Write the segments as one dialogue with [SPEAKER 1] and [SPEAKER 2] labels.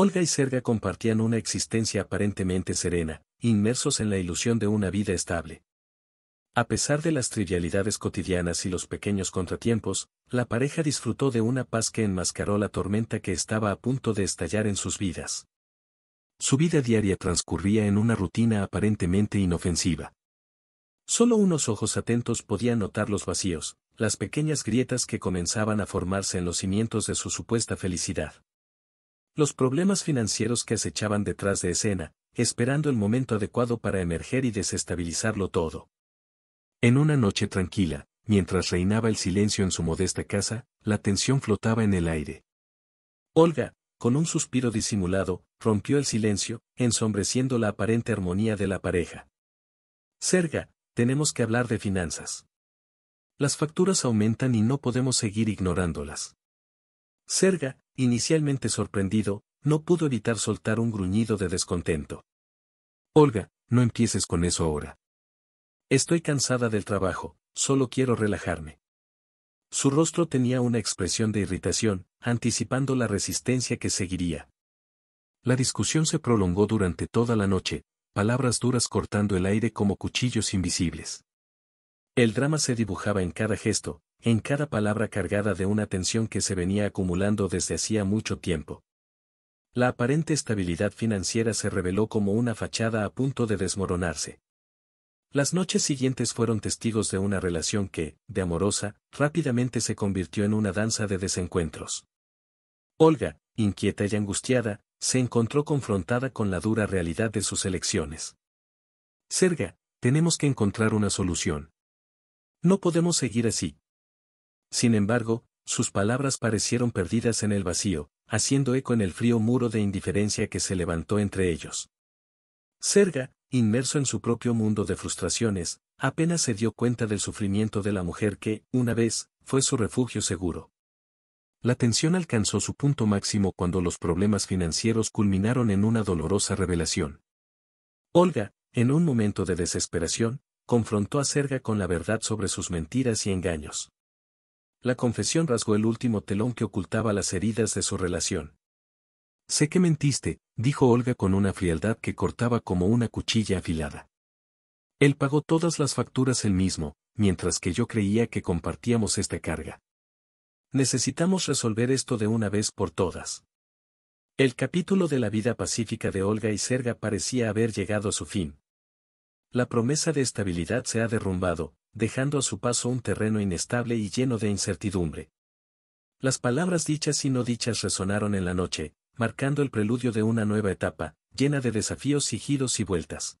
[SPEAKER 1] Olga y Serga compartían una existencia aparentemente serena, inmersos en la ilusión de una vida estable. A pesar de las trivialidades cotidianas y los pequeños contratiempos, la pareja disfrutó de una paz que enmascaró la tormenta que estaba a punto de estallar en sus vidas. Su vida diaria transcurría en una rutina aparentemente inofensiva. Solo unos ojos atentos podían notar los vacíos, las pequeñas grietas que comenzaban a formarse en los cimientos de su supuesta felicidad. Los problemas financieros que acechaban detrás de escena, esperando el momento adecuado para emerger y desestabilizarlo todo. En una noche tranquila, mientras reinaba el silencio en su modesta casa, la tensión flotaba en el aire. Olga, con un suspiro disimulado, rompió el silencio, ensombreciendo la aparente armonía de la pareja. Serga, tenemos que hablar de finanzas. Las facturas aumentan y no podemos seguir ignorándolas. Serga, inicialmente sorprendido, no pudo evitar soltar un gruñido de descontento. Olga, no empieces con eso ahora. Estoy cansada del trabajo, solo quiero relajarme. Su rostro tenía una expresión de irritación, anticipando la resistencia que seguiría. La discusión se prolongó durante toda la noche, palabras duras cortando el aire como cuchillos invisibles. El drama se dibujaba en cada gesto, en cada palabra cargada de una tensión que se venía acumulando desde hacía mucho tiempo. La aparente estabilidad financiera se reveló como una fachada a punto de desmoronarse. Las noches siguientes fueron testigos de una relación que, de amorosa, rápidamente se convirtió en una danza de desencuentros. Olga, inquieta y angustiada, se encontró confrontada con la dura realidad de sus elecciones. Serga, tenemos que encontrar una solución. No podemos seguir así. Sin embargo, sus palabras parecieron perdidas en el vacío, haciendo eco en el frío muro de indiferencia que se levantó entre ellos. Serga, inmerso en su propio mundo de frustraciones, apenas se dio cuenta del sufrimiento de la mujer que, una vez, fue su refugio seguro. La tensión alcanzó su punto máximo cuando los problemas financieros culminaron en una dolorosa revelación. Olga, en un momento de desesperación, confrontó a Serga con la verdad sobre sus mentiras y engaños. La confesión rasgó el último telón que ocultaba las heridas de su relación. Sé que mentiste, dijo Olga con una frialdad que cortaba como una cuchilla afilada. Él pagó todas las facturas él mismo, mientras que yo creía que compartíamos esta carga. Necesitamos resolver esto de una vez por todas. El capítulo de la vida pacífica de Olga y Serga parecía haber llegado a su fin. La promesa de estabilidad se ha derrumbado, dejando a su paso un terreno inestable y lleno de incertidumbre. Las palabras dichas y no dichas resonaron en la noche, marcando el preludio de una nueva etapa, llena de desafíos y giros y vueltas.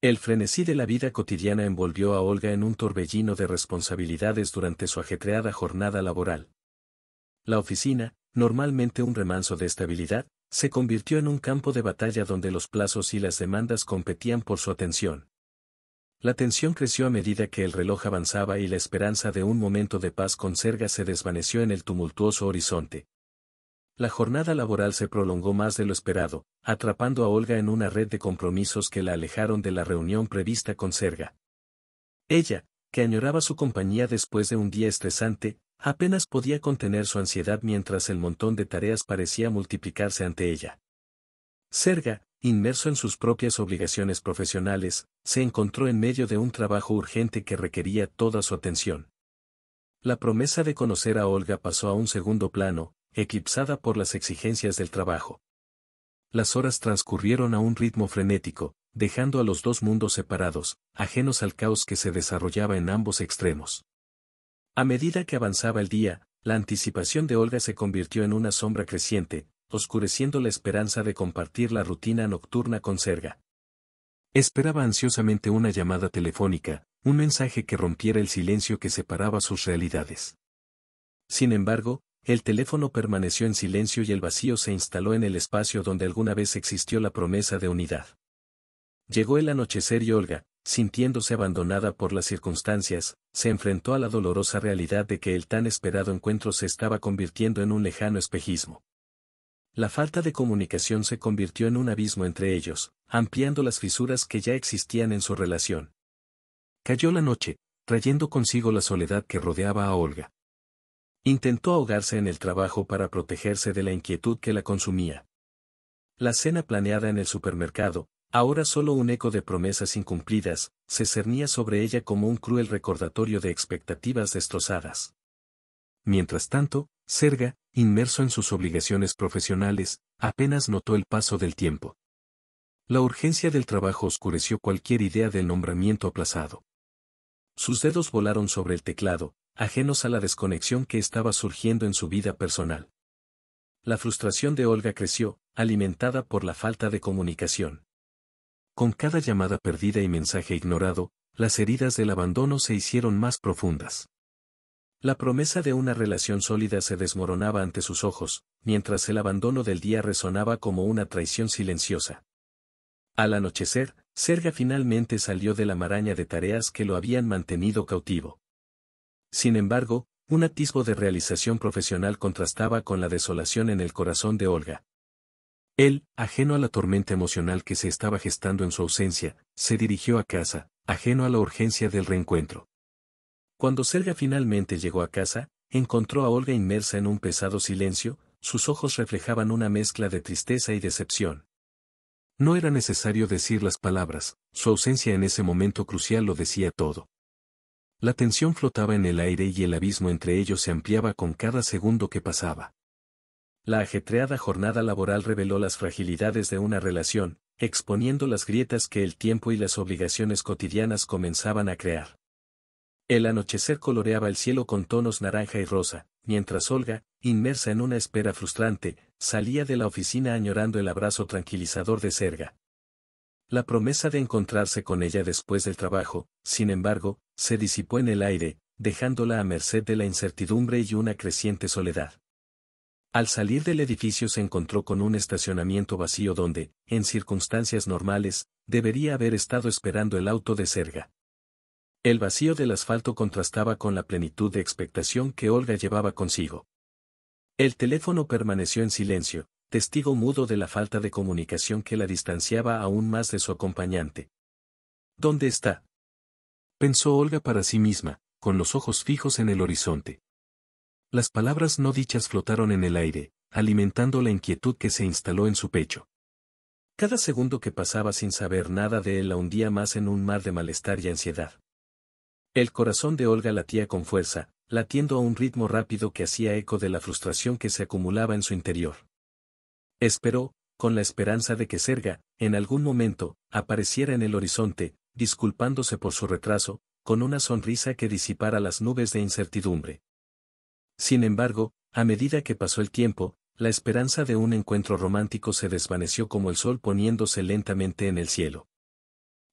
[SPEAKER 1] El frenesí de la vida cotidiana envolvió a Olga en un torbellino de responsabilidades durante su ajetreada jornada laboral. La oficina, normalmente un remanso de estabilidad, se convirtió en un campo de batalla donde los plazos y las demandas competían por su atención. La tensión creció a medida que el reloj avanzaba y la esperanza de un momento de paz con Serga se desvaneció en el tumultuoso horizonte. La jornada laboral se prolongó más de lo esperado, atrapando a Olga en una red de compromisos que la alejaron de la reunión prevista con Serga. Ella, que añoraba su compañía después de un día estresante, apenas podía contener su ansiedad mientras el montón de tareas parecía multiplicarse ante ella. Serga, inmerso en sus propias obligaciones profesionales, se encontró en medio de un trabajo urgente que requería toda su atención. La promesa de conocer a Olga pasó a un segundo plano, eclipsada por las exigencias del trabajo. Las horas transcurrieron a un ritmo frenético, dejando a los dos mundos separados, ajenos al caos que se desarrollaba en ambos extremos. A medida que avanzaba el día, la anticipación de Olga se convirtió en una sombra creciente, oscureciendo la esperanza de compartir la rutina nocturna con Serga. Esperaba ansiosamente una llamada telefónica, un mensaje que rompiera el silencio que separaba sus realidades. Sin embargo, el teléfono permaneció en silencio y el vacío se instaló en el espacio donde alguna vez existió la promesa de unidad. Llegó el anochecer y Olga, sintiéndose abandonada por las circunstancias, se enfrentó a la dolorosa realidad de que el tan esperado encuentro se estaba convirtiendo en un lejano espejismo. La falta de comunicación se convirtió en un abismo entre ellos, ampliando las fisuras que ya existían en su relación. Cayó la noche, trayendo consigo la soledad que rodeaba a Olga. Intentó ahogarse en el trabajo para protegerse de la inquietud que la consumía. La cena planeada en el supermercado, ahora solo un eco de promesas incumplidas, se cernía sobre ella como un cruel recordatorio de expectativas destrozadas. Mientras tanto, Serga, inmerso en sus obligaciones profesionales, apenas notó el paso del tiempo. La urgencia del trabajo oscureció cualquier idea del nombramiento aplazado. Sus dedos volaron sobre el teclado, ajenos a la desconexión que estaba surgiendo en su vida personal. La frustración de Olga creció, alimentada por la falta de comunicación. Con cada llamada perdida y mensaje ignorado, las heridas del abandono se hicieron más profundas. La promesa de una relación sólida se desmoronaba ante sus ojos, mientras el abandono del día resonaba como una traición silenciosa. Al anochecer, Serga finalmente salió de la maraña de tareas que lo habían mantenido cautivo. Sin embargo, un atisbo de realización profesional contrastaba con la desolación en el corazón de Olga. Él, ajeno a la tormenta emocional que se estaba gestando en su ausencia, se dirigió a casa, ajeno a la urgencia del reencuentro. Cuando Serga finalmente llegó a casa, encontró a Olga inmersa en un pesado silencio, sus ojos reflejaban una mezcla de tristeza y decepción. No era necesario decir las palabras, su ausencia en ese momento crucial lo decía todo. La tensión flotaba en el aire y el abismo entre ellos se ampliaba con cada segundo que pasaba. La ajetreada jornada laboral reveló las fragilidades de una relación, exponiendo las grietas que el tiempo y las obligaciones cotidianas comenzaban a crear. El anochecer coloreaba el cielo con tonos naranja y rosa, mientras Olga, inmersa en una espera frustrante, salía de la oficina añorando el abrazo tranquilizador de Serga. La promesa de encontrarse con ella después del trabajo, sin embargo, se disipó en el aire, dejándola a merced de la incertidumbre y una creciente soledad. Al salir del edificio se encontró con un estacionamiento vacío donde, en circunstancias normales, debería haber estado esperando el auto de Serga. El vacío del asfalto contrastaba con la plenitud de expectación que Olga llevaba consigo. El teléfono permaneció en silencio, testigo mudo de la falta de comunicación que la distanciaba aún más de su acompañante. ¿Dónde está? Pensó Olga para sí misma, con los ojos fijos en el horizonte. Las palabras no dichas flotaron en el aire, alimentando la inquietud que se instaló en su pecho. Cada segundo que pasaba sin saber nada de él la hundía más en un mar de malestar y ansiedad. El corazón de Olga latía con fuerza, latiendo a un ritmo rápido que hacía eco de la frustración que se acumulaba en su interior. Esperó, con la esperanza de que Serga, en algún momento, apareciera en el horizonte, disculpándose por su retraso, con una sonrisa que disipara las nubes de incertidumbre. Sin embargo, a medida que pasó el tiempo, la esperanza de un encuentro romántico se desvaneció como el sol poniéndose lentamente en el cielo.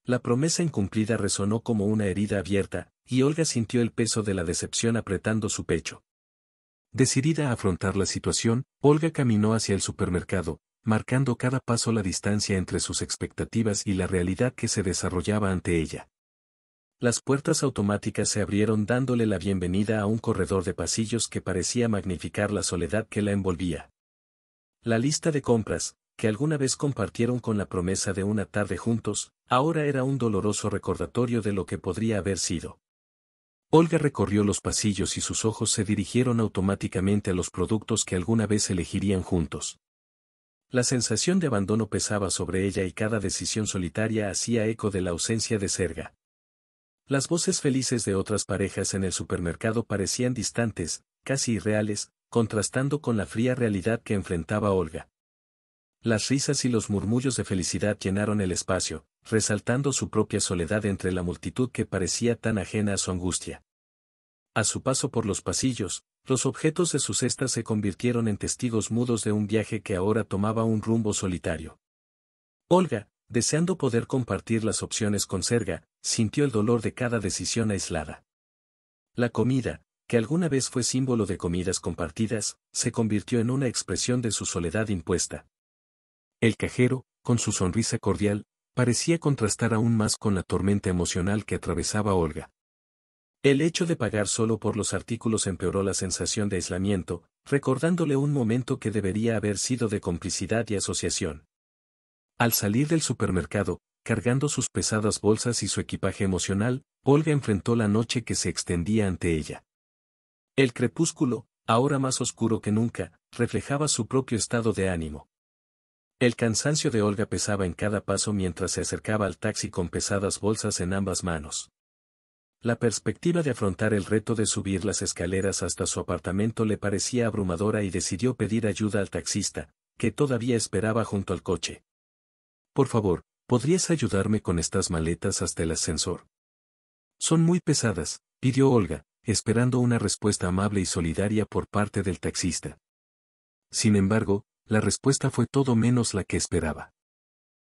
[SPEAKER 1] La promesa incumplida resonó como una herida abierta, y Olga sintió el peso de la decepción apretando su pecho. Decidida a afrontar la situación, Olga caminó hacia el supermercado, marcando cada paso la distancia entre sus expectativas y la realidad que se desarrollaba ante ella. Las puertas automáticas se abrieron dándole la bienvenida a un corredor de pasillos que parecía magnificar la soledad que la envolvía. La lista de compras, que alguna vez compartieron con la promesa de una tarde juntos, ahora era un doloroso recordatorio de lo que podría haber sido. Olga recorrió los pasillos y sus ojos se dirigieron automáticamente a los productos que alguna vez elegirían juntos. La sensación de abandono pesaba sobre ella y cada decisión solitaria hacía eco de la ausencia de Serga. Las voces felices de otras parejas en el supermercado parecían distantes, casi irreales, contrastando con la fría realidad que enfrentaba Olga. Las risas y los murmullos de felicidad llenaron el espacio, resaltando su propia soledad entre la multitud que parecía tan ajena a su angustia. A su paso por los pasillos, los objetos de su cesta se convirtieron en testigos mudos de un viaje que ahora tomaba un rumbo solitario. Olga, deseando poder compartir las opciones con Serga, sintió el dolor de cada decisión aislada. La comida, que alguna vez fue símbolo de comidas compartidas, se convirtió en una expresión de su soledad impuesta. El cajero, con su sonrisa cordial, parecía contrastar aún más con la tormenta emocional que atravesaba Olga. El hecho de pagar solo por los artículos empeoró la sensación de aislamiento, recordándole un momento que debería haber sido de complicidad y asociación. Al salir del supermercado, cargando sus pesadas bolsas y su equipaje emocional, Olga enfrentó la noche que se extendía ante ella. El crepúsculo, ahora más oscuro que nunca, reflejaba su propio estado de ánimo. El cansancio de Olga pesaba en cada paso mientras se acercaba al taxi con pesadas bolsas en ambas manos. La perspectiva de afrontar el reto de subir las escaleras hasta su apartamento le parecía abrumadora y decidió pedir ayuda al taxista, que todavía esperaba junto al coche. Por favor, ¿podrías ayudarme con estas maletas hasta el ascensor? Son muy pesadas, pidió Olga, esperando una respuesta amable y solidaria por parte del taxista. Sin embargo, la respuesta fue todo menos la que esperaba.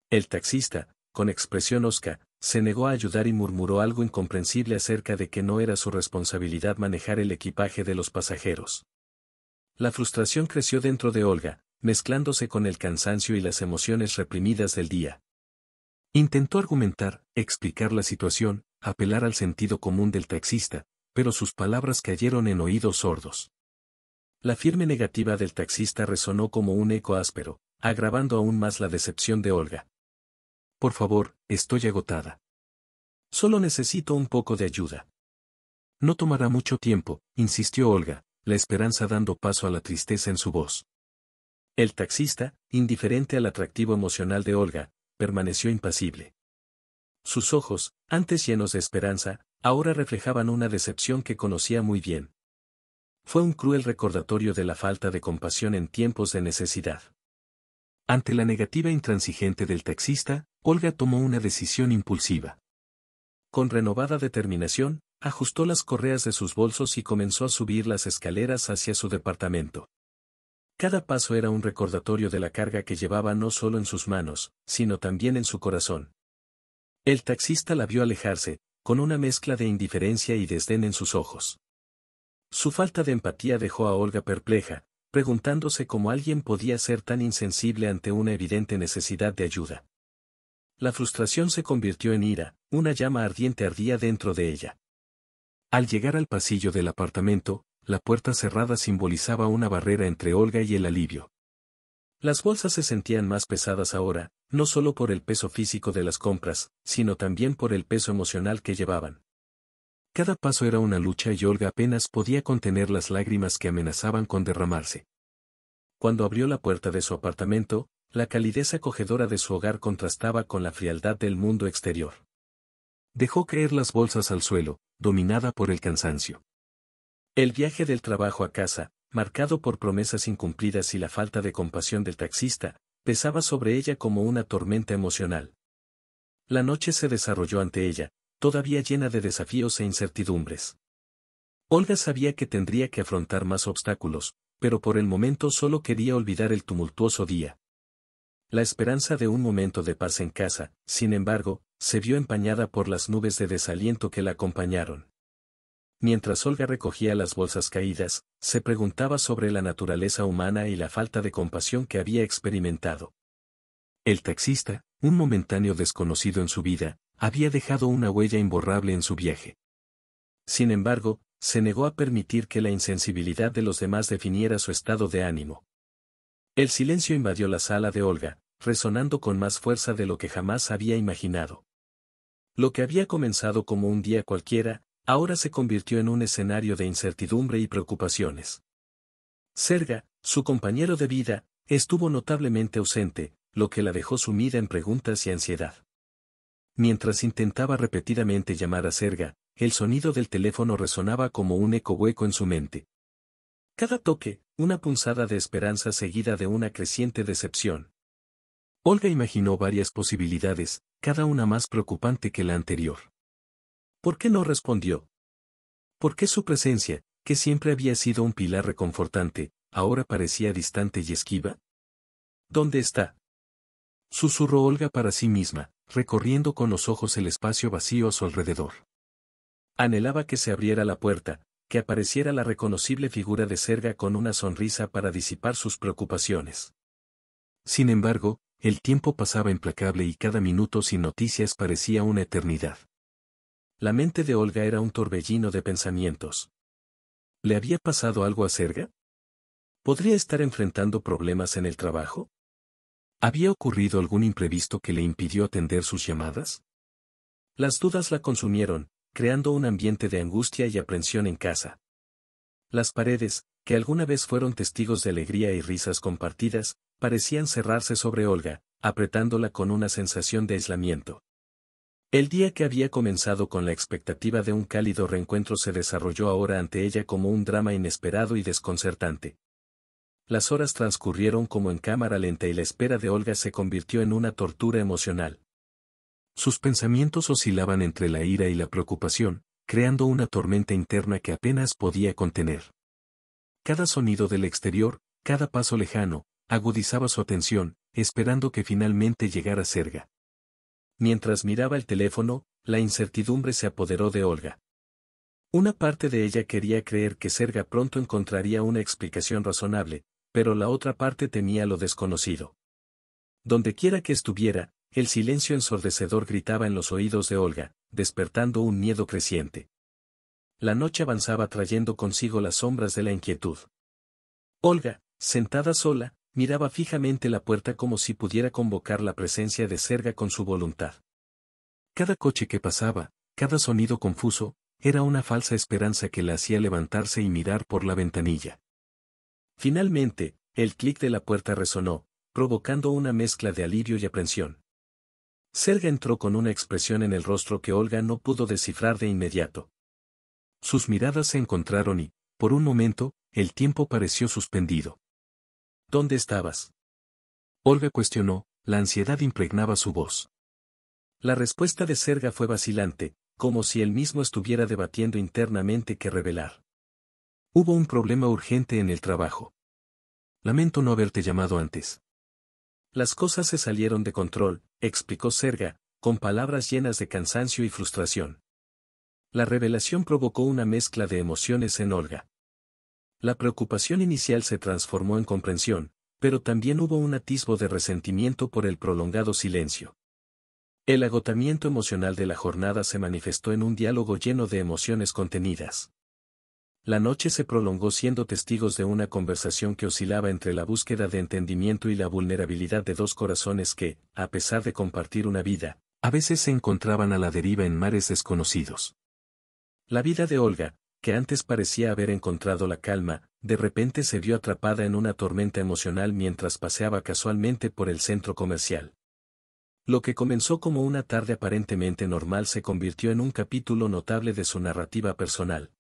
[SPEAKER 1] El taxista, con expresión osca, se negó a ayudar y murmuró algo incomprensible acerca de que no era su responsabilidad manejar el equipaje de los pasajeros. La frustración creció dentro de Olga, mezclándose con el cansancio y las emociones reprimidas del día. Intentó argumentar, explicar la situación, apelar al sentido común del taxista, pero sus palabras cayeron en oídos sordos. La firme negativa del taxista resonó como un eco áspero, agravando aún más la decepción de Olga. Por favor, estoy agotada. Solo necesito un poco de ayuda. No tomará mucho tiempo, insistió Olga, la esperanza dando paso a la tristeza en su voz. El taxista, indiferente al atractivo emocional de Olga, permaneció impasible. Sus ojos, antes llenos de esperanza, ahora reflejaban una decepción que conocía muy bien. Fue un cruel recordatorio de la falta de compasión en tiempos de necesidad. Ante la negativa intransigente del taxista, Olga tomó una decisión impulsiva. Con renovada determinación, ajustó las correas de sus bolsos y comenzó a subir las escaleras hacia su departamento. Cada paso era un recordatorio de la carga que llevaba no solo en sus manos, sino también en su corazón. El taxista la vio alejarse, con una mezcla de indiferencia y desdén en sus ojos. Su falta de empatía dejó a Olga perpleja, preguntándose cómo alguien podía ser tan insensible ante una evidente necesidad de ayuda. La frustración se convirtió en ira, una llama ardiente ardía dentro de ella. Al llegar al pasillo del apartamento, la puerta cerrada simbolizaba una barrera entre Olga y el alivio. Las bolsas se sentían más pesadas ahora, no solo por el peso físico de las compras, sino también por el peso emocional que llevaban. Cada paso era una lucha y Olga apenas podía contener las lágrimas que amenazaban con derramarse. Cuando abrió la puerta de su apartamento, la calidez acogedora de su hogar contrastaba con la frialdad del mundo exterior. Dejó caer las bolsas al suelo, dominada por el cansancio. El viaje del trabajo a casa, marcado por promesas incumplidas y la falta de compasión del taxista, pesaba sobre ella como una tormenta emocional. La noche se desarrolló ante ella, todavía llena de desafíos e incertidumbres. Olga sabía que tendría que afrontar más obstáculos, pero por el momento solo quería olvidar el tumultuoso día. La esperanza de un momento de paz en casa, sin embargo, se vio empañada por las nubes de desaliento que la acompañaron. Mientras Olga recogía las bolsas caídas, se preguntaba sobre la naturaleza humana y la falta de compasión que había experimentado. El taxista, un momentáneo desconocido en su vida, había dejado una huella imborrable en su viaje. Sin embargo, se negó a permitir que la insensibilidad de los demás definiera su estado de ánimo. El silencio invadió la sala de Olga, resonando con más fuerza de lo que jamás había imaginado. Lo que había comenzado como un día cualquiera, ahora se convirtió en un escenario de incertidumbre y preocupaciones. Serga, su compañero de vida, estuvo notablemente ausente, lo que la dejó sumida en preguntas y ansiedad. Mientras intentaba repetidamente llamar a Serga, el sonido del teléfono resonaba como un eco hueco en su mente. Cada toque, una punzada de esperanza seguida de una creciente decepción. Olga imaginó varias posibilidades, cada una más preocupante que la anterior. ¿Por qué no respondió? ¿Por qué su presencia, que siempre había sido un pilar reconfortante, ahora parecía distante y esquiva? ¿Dónde está? Susurró Olga para sí misma, recorriendo con los ojos el espacio vacío a su alrededor. Anhelaba que se abriera la puerta, que apareciera la reconocible figura de Serga con una sonrisa para disipar sus preocupaciones. Sin embargo, el tiempo pasaba implacable y cada minuto sin noticias parecía una eternidad. La mente de Olga era un torbellino de pensamientos. ¿Le había pasado algo a Serga? ¿Podría estar enfrentando problemas en el trabajo? ¿Había ocurrido algún imprevisto que le impidió atender sus llamadas? Las dudas la consumieron, creando un ambiente de angustia y aprensión en casa. Las paredes, que alguna vez fueron testigos de alegría y risas compartidas, parecían cerrarse sobre Olga, apretándola con una sensación de aislamiento. El día que había comenzado con la expectativa de un cálido reencuentro se desarrolló ahora ante ella como un drama inesperado y desconcertante. Las horas transcurrieron como en cámara lenta y la espera de Olga se convirtió en una tortura emocional. Sus pensamientos oscilaban entre la ira y la preocupación, creando una tormenta interna que apenas podía contener. Cada sonido del exterior, cada paso lejano, agudizaba su atención, esperando que finalmente llegara Serga. Mientras miraba el teléfono, la incertidumbre se apoderó de Olga. Una parte de ella quería creer que Serga pronto encontraría una explicación razonable, pero la otra parte temía lo desconocido. Donde quiera que estuviera, el silencio ensordecedor gritaba en los oídos de Olga, despertando un miedo creciente. La noche avanzaba trayendo consigo las sombras de la inquietud. Olga, sentada sola, miraba fijamente la puerta como si pudiera convocar la presencia de Serga con su voluntad. Cada coche que pasaba, cada sonido confuso, era una falsa esperanza que la hacía levantarse y mirar por la ventanilla. Finalmente, el clic de la puerta resonó, provocando una mezcla de alivio y aprensión. Serga entró con una expresión en el rostro que Olga no pudo descifrar de inmediato. Sus miradas se encontraron y, por un momento, el tiempo pareció suspendido. ¿Dónde estabas? Olga cuestionó, la ansiedad impregnaba su voz. La respuesta de Serga fue vacilante, como si él mismo estuviera debatiendo internamente qué revelar. Hubo un problema urgente en el trabajo. Lamento no haberte llamado antes. Las cosas se salieron de control, explicó Serga, con palabras llenas de cansancio y frustración. La revelación provocó una mezcla de emociones en Olga. La preocupación inicial se transformó en comprensión, pero también hubo un atisbo de resentimiento por el prolongado silencio. El agotamiento emocional de la jornada se manifestó en un diálogo lleno de emociones contenidas. La noche se prolongó siendo testigos de una conversación que oscilaba entre la búsqueda de entendimiento y la vulnerabilidad de dos corazones que, a pesar de compartir una vida, a veces se encontraban a la deriva en mares desconocidos. La vida de Olga, que antes parecía haber encontrado la calma, de repente se vio atrapada en una tormenta emocional mientras paseaba casualmente por el centro comercial. Lo que comenzó como una tarde aparentemente normal se convirtió en un capítulo notable de su narrativa personal.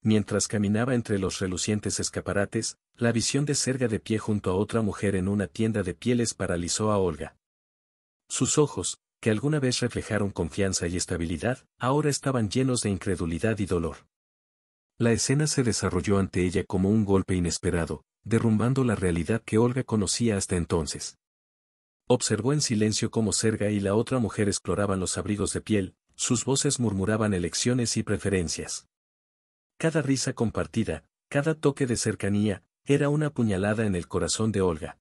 [SPEAKER 1] Mientras caminaba entre los relucientes escaparates, la visión de Serga de pie junto a otra mujer en una tienda de pieles paralizó a Olga. Sus ojos, que alguna vez reflejaron confianza y estabilidad, ahora estaban llenos de incredulidad y dolor. La escena se desarrolló ante ella como un golpe inesperado, derrumbando la realidad que Olga conocía hasta entonces. Observó en silencio cómo Serga y la otra mujer exploraban los abrigos de piel, sus voces murmuraban elecciones y preferencias. Cada risa compartida, cada toque de cercanía, era una puñalada en el corazón de Olga.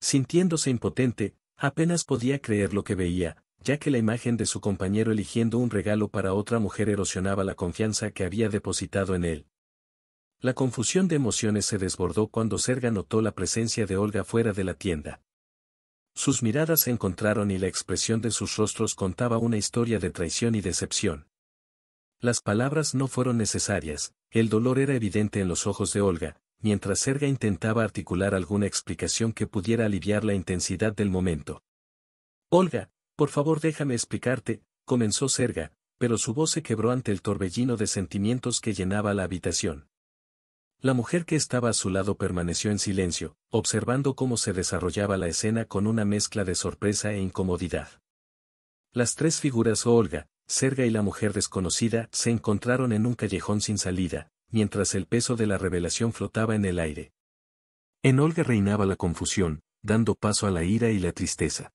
[SPEAKER 1] Sintiéndose impotente, apenas podía creer lo que veía, ya que la imagen de su compañero eligiendo un regalo para otra mujer erosionaba la confianza que había depositado en él. La confusión de emociones se desbordó cuando Serga notó la presencia de Olga fuera de la tienda. Sus miradas se encontraron y la expresión de sus rostros contaba una historia de traición y decepción. Las palabras no fueron necesarias, el dolor era evidente en los ojos de Olga, mientras Serga intentaba articular alguna explicación que pudiera aliviar la intensidad del momento. Olga, por favor déjame explicarte, comenzó Serga, pero su voz se quebró ante el torbellino de sentimientos que llenaba la habitación. La mujer que estaba a su lado permaneció en silencio, observando cómo se desarrollaba la escena con una mezcla de sorpresa e incomodidad. Las tres figuras Olga, Serga y la mujer desconocida se encontraron en un callejón sin salida, mientras el peso de la revelación flotaba en el aire. En Olga reinaba la confusión, dando paso a la ira y la tristeza.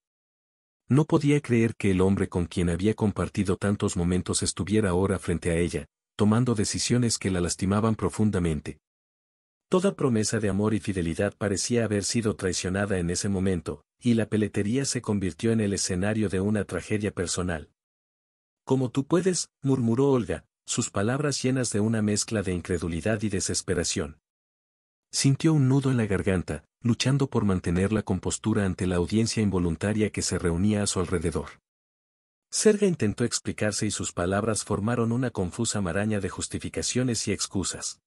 [SPEAKER 1] No podía creer que el hombre con quien había compartido tantos momentos estuviera ahora frente a ella, tomando decisiones que la lastimaban profundamente. Toda promesa de amor y fidelidad parecía haber sido traicionada en ese momento, y la peletería se convirtió en el escenario de una tragedia personal. Como tú puedes, murmuró Olga, sus palabras llenas de una mezcla de incredulidad y desesperación. Sintió un nudo en la garganta, luchando por mantener la compostura ante la audiencia involuntaria que se reunía a su alrededor. Serga intentó explicarse y sus palabras formaron una confusa maraña de justificaciones y excusas.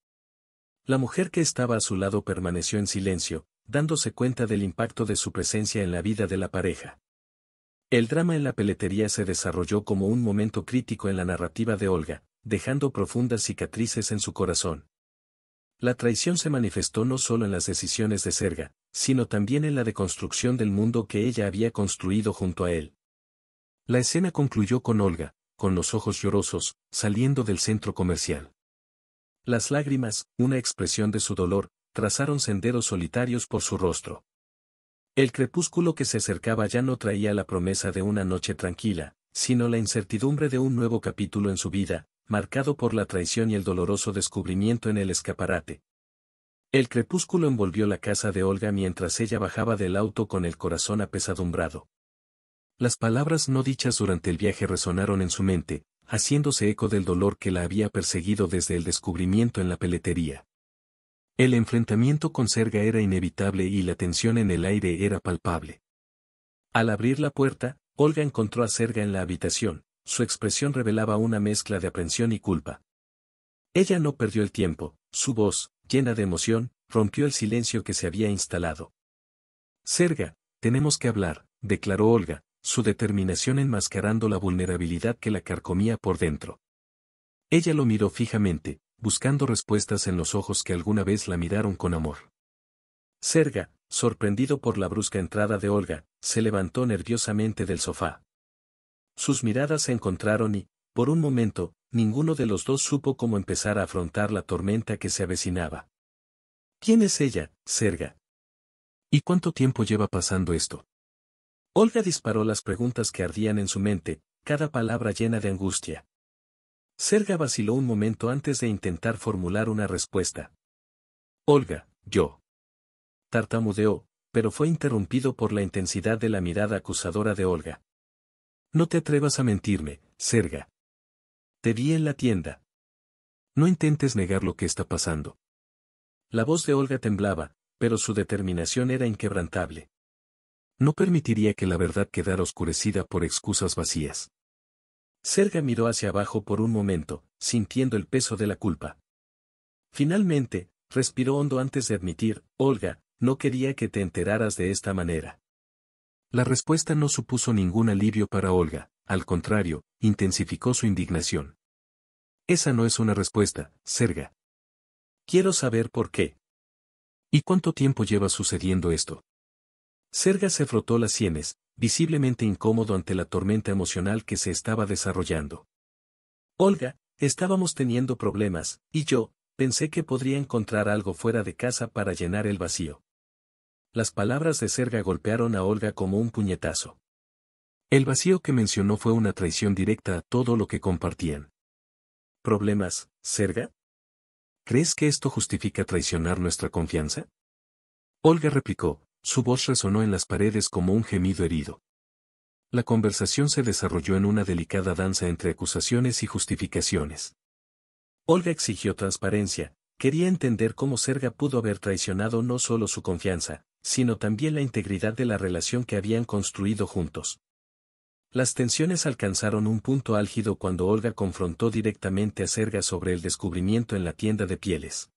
[SPEAKER 1] La mujer que estaba a su lado permaneció en silencio, dándose cuenta del impacto de su presencia en la vida de la pareja. El drama en la peletería se desarrolló como un momento crítico en la narrativa de Olga, dejando profundas cicatrices en su corazón. La traición se manifestó no solo en las decisiones de Serga, sino también en la deconstrucción del mundo que ella había construido junto a él. La escena concluyó con Olga, con los ojos llorosos, saliendo del centro comercial. Las lágrimas, una expresión de su dolor, trazaron senderos solitarios por su rostro. El crepúsculo que se acercaba ya no traía la promesa de una noche tranquila, sino la incertidumbre de un nuevo capítulo en su vida, marcado por la traición y el doloroso descubrimiento en el escaparate. El crepúsculo envolvió la casa de Olga mientras ella bajaba del auto con el corazón apesadumbrado. Las palabras no dichas durante el viaje resonaron en su mente, haciéndose eco del dolor que la había perseguido desde el descubrimiento en la peletería. El enfrentamiento con Serga era inevitable y la tensión en el aire era palpable. Al abrir la puerta, Olga encontró a Serga en la habitación, su expresión revelaba una mezcla de aprensión y culpa. Ella no perdió el tiempo, su voz, llena de emoción, rompió el silencio que se había instalado. Serga, tenemos que hablar, declaró Olga, su determinación enmascarando la vulnerabilidad que la carcomía por dentro. Ella lo miró fijamente, buscando respuestas en los ojos que alguna vez la miraron con amor. Serga, sorprendido por la brusca entrada de Olga, se levantó nerviosamente del sofá. Sus miradas se encontraron y, por un momento, ninguno de los dos supo cómo empezar a afrontar la tormenta que se avecinaba. ¿Quién es ella, Serga? ¿Y cuánto tiempo lleva pasando esto? Olga disparó las preguntas que ardían en su mente, cada palabra llena de angustia. Serga vaciló un momento antes de intentar formular una respuesta. Olga, yo. Tartamudeó, pero fue interrumpido por la intensidad de la mirada acusadora de Olga. No te atrevas a mentirme, Serga. Te vi en la tienda. No intentes negar lo que está pasando. La voz de Olga temblaba, pero su determinación era inquebrantable. No permitiría que la verdad quedara oscurecida por excusas vacías. Serga miró hacia abajo por un momento, sintiendo el peso de la culpa. Finalmente, respiró hondo antes de admitir, Olga, no quería que te enteraras de esta manera. La respuesta no supuso ningún alivio para Olga, al contrario, intensificó su indignación. Esa no es una respuesta, Serga. Quiero saber por qué. ¿Y cuánto tiempo lleva sucediendo esto? Serga se frotó las sienes, visiblemente incómodo ante la tormenta emocional que se estaba desarrollando. Olga, estábamos teniendo problemas, y yo, pensé que podría encontrar algo fuera de casa para llenar el vacío. Las palabras de Serga golpearon a Olga como un puñetazo. El vacío que mencionó fue una traición directa a todo lo que compartían. ¿Problemas, Serga? ¿Crees que esto justifica traicionar nuestra confianza? Olga replicó, su voz resonó en las paredes como un gemido herido. La conversación se desarrolló en una delicada danza entre acusaciones y justificaciones. Olga exigió transparencia, quería entender cómo Serga pudo haber traicionado no solo su confianza, sino también la integridad de la relación que habían construido juntos. Las tensiones alcanzaron un punto álgido cuando Olga confrontó directamente a Serga sobre el descubrimiento en la tienda de pieles.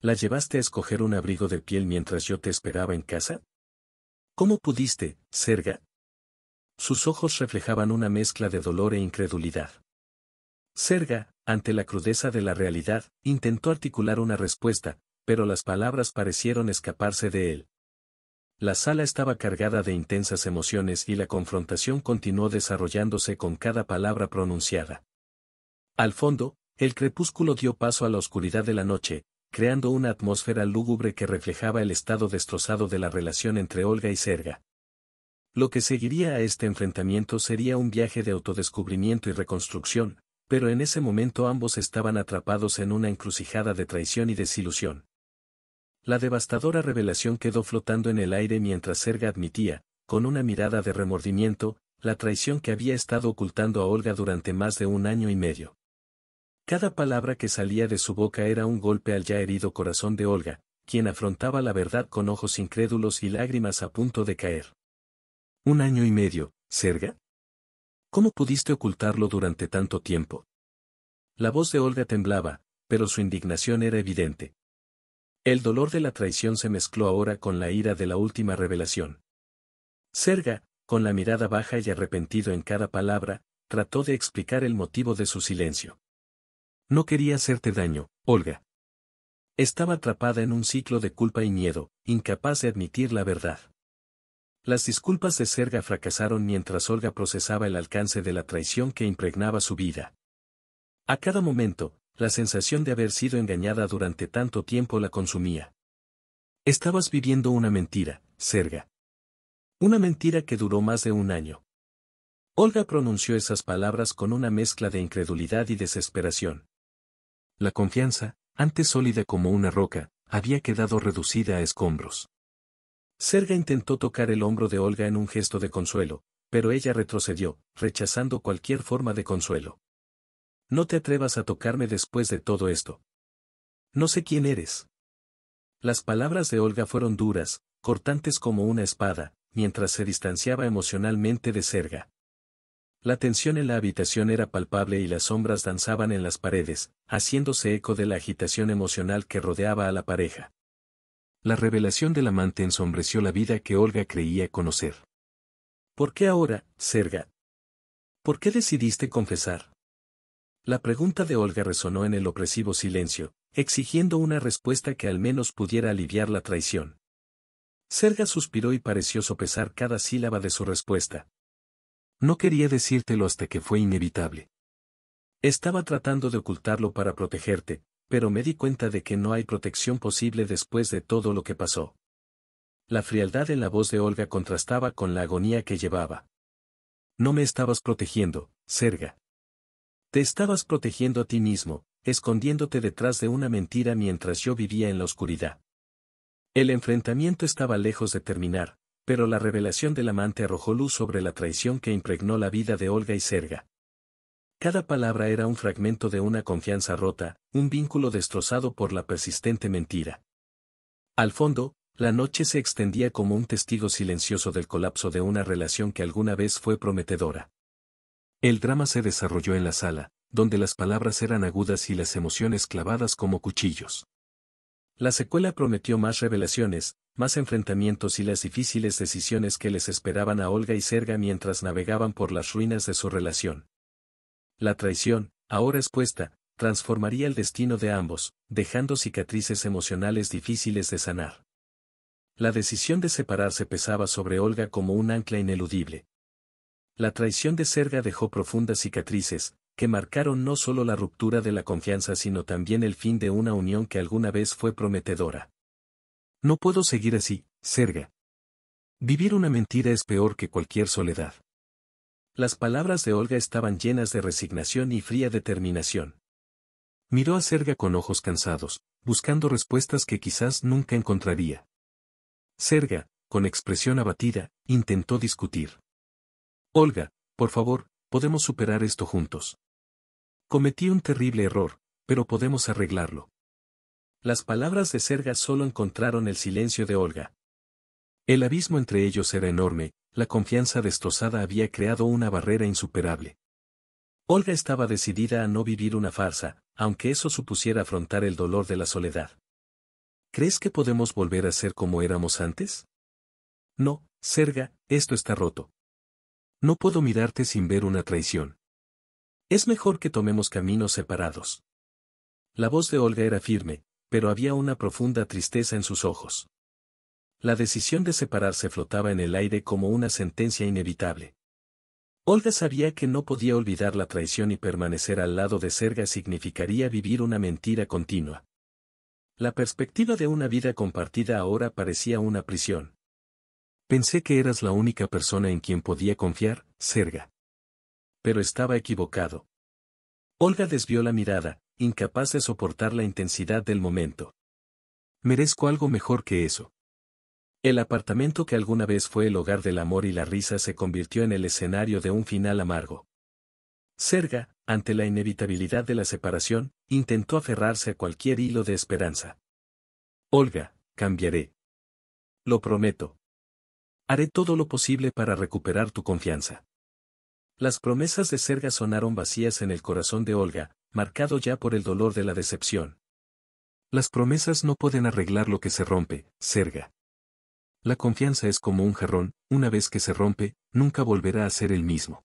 [SPEAKER 1] ¿La llevaste a escoger un abrigo de piel mientras yo te esperaba en casa? ¿Cómo pudiste, Serga? Sus ojos reflejaban una mezcla de dolor e incredulidad. Serga, ante la crudeza de la realidad, intentó articular una respuesta, pero las palabras parecieron escaparse de él. La sala estaba cargada de intensas emociones y la confrontación continuó desarrollándose con cada palabra pronunciada. Al fondo, el crepúsculo dio paso a la oscuridad de la noche, creando una atmósfera lúgubre que reflejaba el estado destrozado de la relación entre Olga y Serga. Lo que seguiría a este enfrentamiento sería un viaje de autodescubrimiento y reconstrucción, pero en ese momento ambos estaban atrapados en una encrucijada de traición y desilusión. La devastadora revelación quedó flotando en el aire mientras Serga admitía, con una mirada de remordimiento, la traición que había estado ocultando a Olga durante más de un año y medio. Cada palabra que salía de su boca era un golpe al ya herido corazón de Olga, quien afrontaba la verdad con ojos incrédulos y lágrimas a punto de caer. Un año y medio, Serga. ¿Cómo pudiste ocultarlo durante tanto tiempo? La voz de Olga temblaba, pero su indignación era evidente. El dolor de la traición se mezcló ahora con la ira de la última revelación. Serga, con la mirada baja y arrepentido en cada palabra, trató de explicar el motivo de su silencio. No quería hacerte daño, Olga. Estaba atrapada en un ciclo de culpa y miedo, incapaz de admitir la verdad. Las disculpas de Serga fracasaron mientras Olga procesaba el alcance de la traición que impregnaba su vida. A cada momento, la sensación de haber sido engañada durante tanto tiempo la consumía. Estabas viviendo una mentira, Serga. Una mentira que duró más de un año. Olga pronunció esas palabras con una mezcla de incredulidad y desesperación. La confianza, antes sólida como una roca, había quedado reducida a escombros. Serga intentó tocar el hombro de Olga en un gesto de consuelo, pero ella retrocedió, rechazando cualquier forma de consuelo. No te atrevas a tocarme después de todo esto. No sé quién eres. Las palabras de Olga fueron duras, cortantes como una espada, mientras se distanciaba emocionalmente de Serga. La tensión en la habitación era palpable y las sombras danzaban en las paredes, haciéndose eco de la agitación emocional que rodeaba a la pareja. La revelación del amante ensombreció la vida que Olga creía conocer. ¿Por qué ahora, Serga? ¿Por qué decidiste confesar? La pregunta de Olga resonó en el opresivo silencio, exigiendo una respuesta que al menos pudiera aliviar la traición. Serga suspiró y pareció sopesar cada sílaba de su respuesta. No quería decírtelo hasta que fue inevitable. Estaba tratando de ocultarlo para protegerte, pero me di cuenta de que no hay protección posible después de todo lo que pasó. La frialdad en la voz de Olga contrastaba con la agonía que llevaba. No me estabas protegiendo, Serga. Te estabas protegiendo a ti mismo, escondiéndote detrás de una mentira mientras yo vivía en la oscuridad. El enfrentamiento estaba lejos de terminar, pero la revelación del amante arrojó luz sobre la traición que impregnó la vida de Olga y Serga. Cada palabra era un fragmento de una confianza rota, un vínculo destrozado por la persistente mentira. Al fondo, la noche se extendía como un testigo silencioso del colapso de una relación que alguna vez fue prometedora. El drama se desarrolló en la sala, donde las palabras eran agudas y las emociones clavadas como cuchillos. La secuela prometió más revelaciones, más enfrentamientos y las difíciles decisiones que les esperaban a Olga y Serga mientras navegaban por las ruinas de su relación. La traición, ahora expuesta, transformaría el destino de ambos, dejando cicatrices emocionales difíciles de sanar. La decisión de separarse pesaba sobre Olga como un ancla ineludible. La traición de Serga dejó profundas cicatrices, que marcaron no solo la ruptura de la confianza sino también el fin de una unión que alguna vez fue prometedora. No puedo seguir así, Serga. Vivir una mentira es peor que cualquier soledad. Las palabras de Olga estaban llenas de resignación y fría determinación. Miró a Serga con ojos cansados, buscando respuestas que quizás nunca encontraría. Serga, con expresión abatida, intentó discutir. Olga, por favor, podemos superar esto juntos. Cometí un terrible error, pero podemos arreglarlo. Las palabras de Serga solo encontraron el silencio de Olga. El abismo entre ellos era enorme, la confianza destrozada había creado una barrera insuperable. Olga estaba decidida a no vivir una farsa, aunque eso supusiera afrontar el dolor de la soledad. ¿Crees que podemos volver a ser como éramos antes? No, Serga, esto está roto. No puedo mirarte sin ver una traición. Es mejor que tomemos caminos separados. La voz de Olga era firme, pero había una profunda tristeza en sus ojos. La decisión de separarse flotaba en el aire como una sentencia inevitable. Olga sabía que no podía olvidar la traición y permanecer al lado de Serga significaría vivir una mentira continua. La perspectiva de una vida compartida ahora parecía una prisión. Pensé que eras la única persona en quien podía confiar, Serga. Pero estaba equivocado. Olga desvió la mirada, incapaz de soportar la intensidad del momento. Merezco algo mejor que eso. El apartamento que alguna vez fue el hogar del amor y la risa se convirtió en el escenario de un final amargo. Serga, ante la inevitabilidad de la separación, intentó aferrarse a cualquier hilo de esperanza. Olga, cambiaré. Lo prometo. Haré todo lo posible para recuperar tu confianza. Las promesas de Serga sonaron vacías en el corazón de Olga, marcado ya por el dolor de la decepción. Las promesas no pueden arreglar lo que se rompe, Serga. La confianza es como un jarrón, una vez que se rompe, nunca volverá a ser el mismo.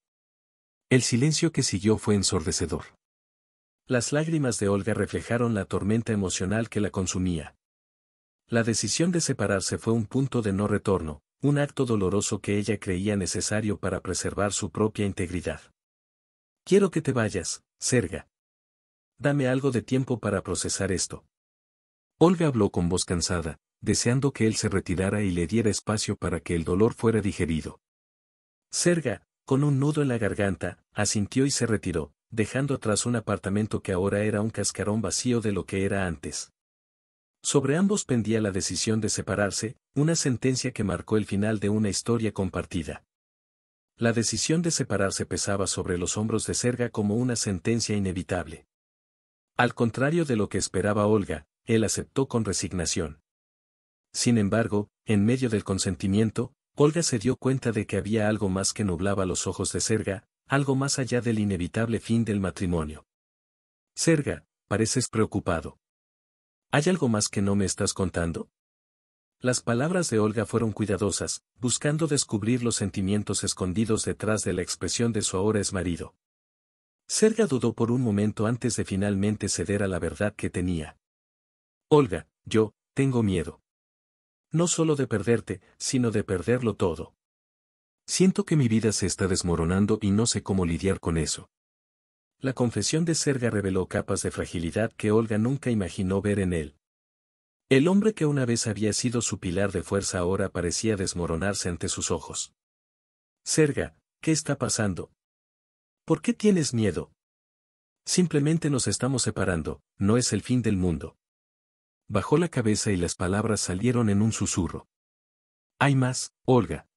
[SPEAKER 1] El silencio que siguió fue ensordecedor. Las lágrimas de Olga reflejaron la tormenta emocional que la consumía. La decisión de separarse fue un punto de no retorno, un acto doloroso que ella creía necesario para preservar su propia integridad. Quiero que te vayas, Serga. Dame algo de tiempo para procesar esto. Olga habló con voz cansada, deseando que él se retirara y le diera espacio para que el dolor fuera digerido. Serga, con un nudo en la garganta, asintió y se retiró, dejando atrás un apartamento que ahora era un cascarón vacío de lo que era antes. Sobre ambos pendía la decisión de separarse, una sentencia que marcó el final de una historia compartida. La decisión de separarse pesaba sobre los hombros de Serga como una sentencia inevitable. Al contrario de lo que esperaba Olga, él aceptó con resignación. Sin embargo, en medio del consentimiento, Olga se dio cuenta de que había algo más que nublaba los ojos de Serga, algo más allá del inevitable fin del matrimonio. Serga, pareces preocupado. ¿Hay algo más que no me estás contando? Las palabras de Olga fueron cuidadosas, buscando descubrir los sentimientos escondidos detrás de la expresión de su ahora exmarido. Serga dudó por un momento antes de finalmente ceder a la verdad que tenía. Olga, yo, tengo miedo. No solo de perderte, sino de perderlo todo. Siento que mi vida se está desmoronando y no sé cómo lidiar con eso. La confesión de Serga reveló capas de fragilidad que Olga nunca imaginó ver en él. El hombre que una vez había sido su pilar de fuerza ahora parecía desmoronarse ante sus ojos. Serga, ¿qué está pasando? ¿Por qué tienes miedo? Simplemente nos estamos separando, no es el fin del mundo. Bajó la cabeza y las palabras salieron en un susurro. Hay más, Olga.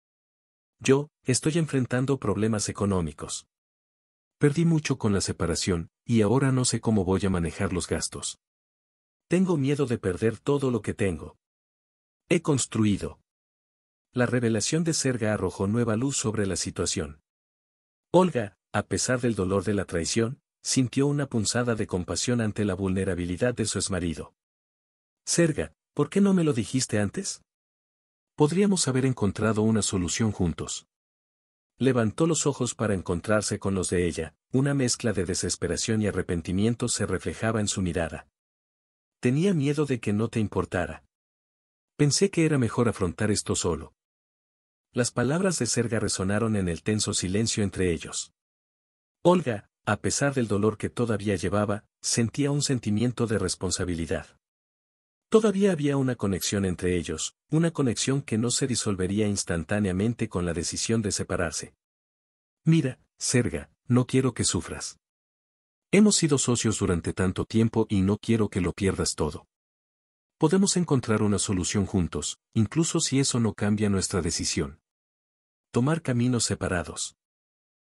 [SPEAKER 1] Yo, estoy enfrentando problemas económicos. Perdí mucho con la separación, y ahora no sé cómo voy a manejar los gastos. Tengo miedo de perder todo lo que tengo. He construido. La revelación de Serga arrojó nueva luz sobre la situación. Olga, a pesar del dolor de la traición, sintió una punzada de compasión ante la vulnerabilidad de su exmarido. Serga, ¿por qué no me lo dijiste antes? Podríamos haber encontrado una solución juntos. Levantó los ojos para encontrarse con los de ella, una mezcla de desesperación y arrepentimiento se reflejaba en su mirada. Tenía miedo de que no te importara. Pensé que era mejor afrontar esto solo. Las palabras de Serga resonaron en el tenso silencio entre ellos. Olga, a pesar del dolor que todavía llevaba, sentía un sentimiento de responsabilidad. Todavía había una conexión entre ellos, una conexión que no se disolvería instantáneamente con la decisión de separarse. Mira, Serga, no quiero que sufras. Hemos sido socios durante tanto tiempo y no quiero que lo pierdas todo. Podemos encontrar una solución juntos, incluso si eso no cambia nuestra decisión. Tomar caminos separados.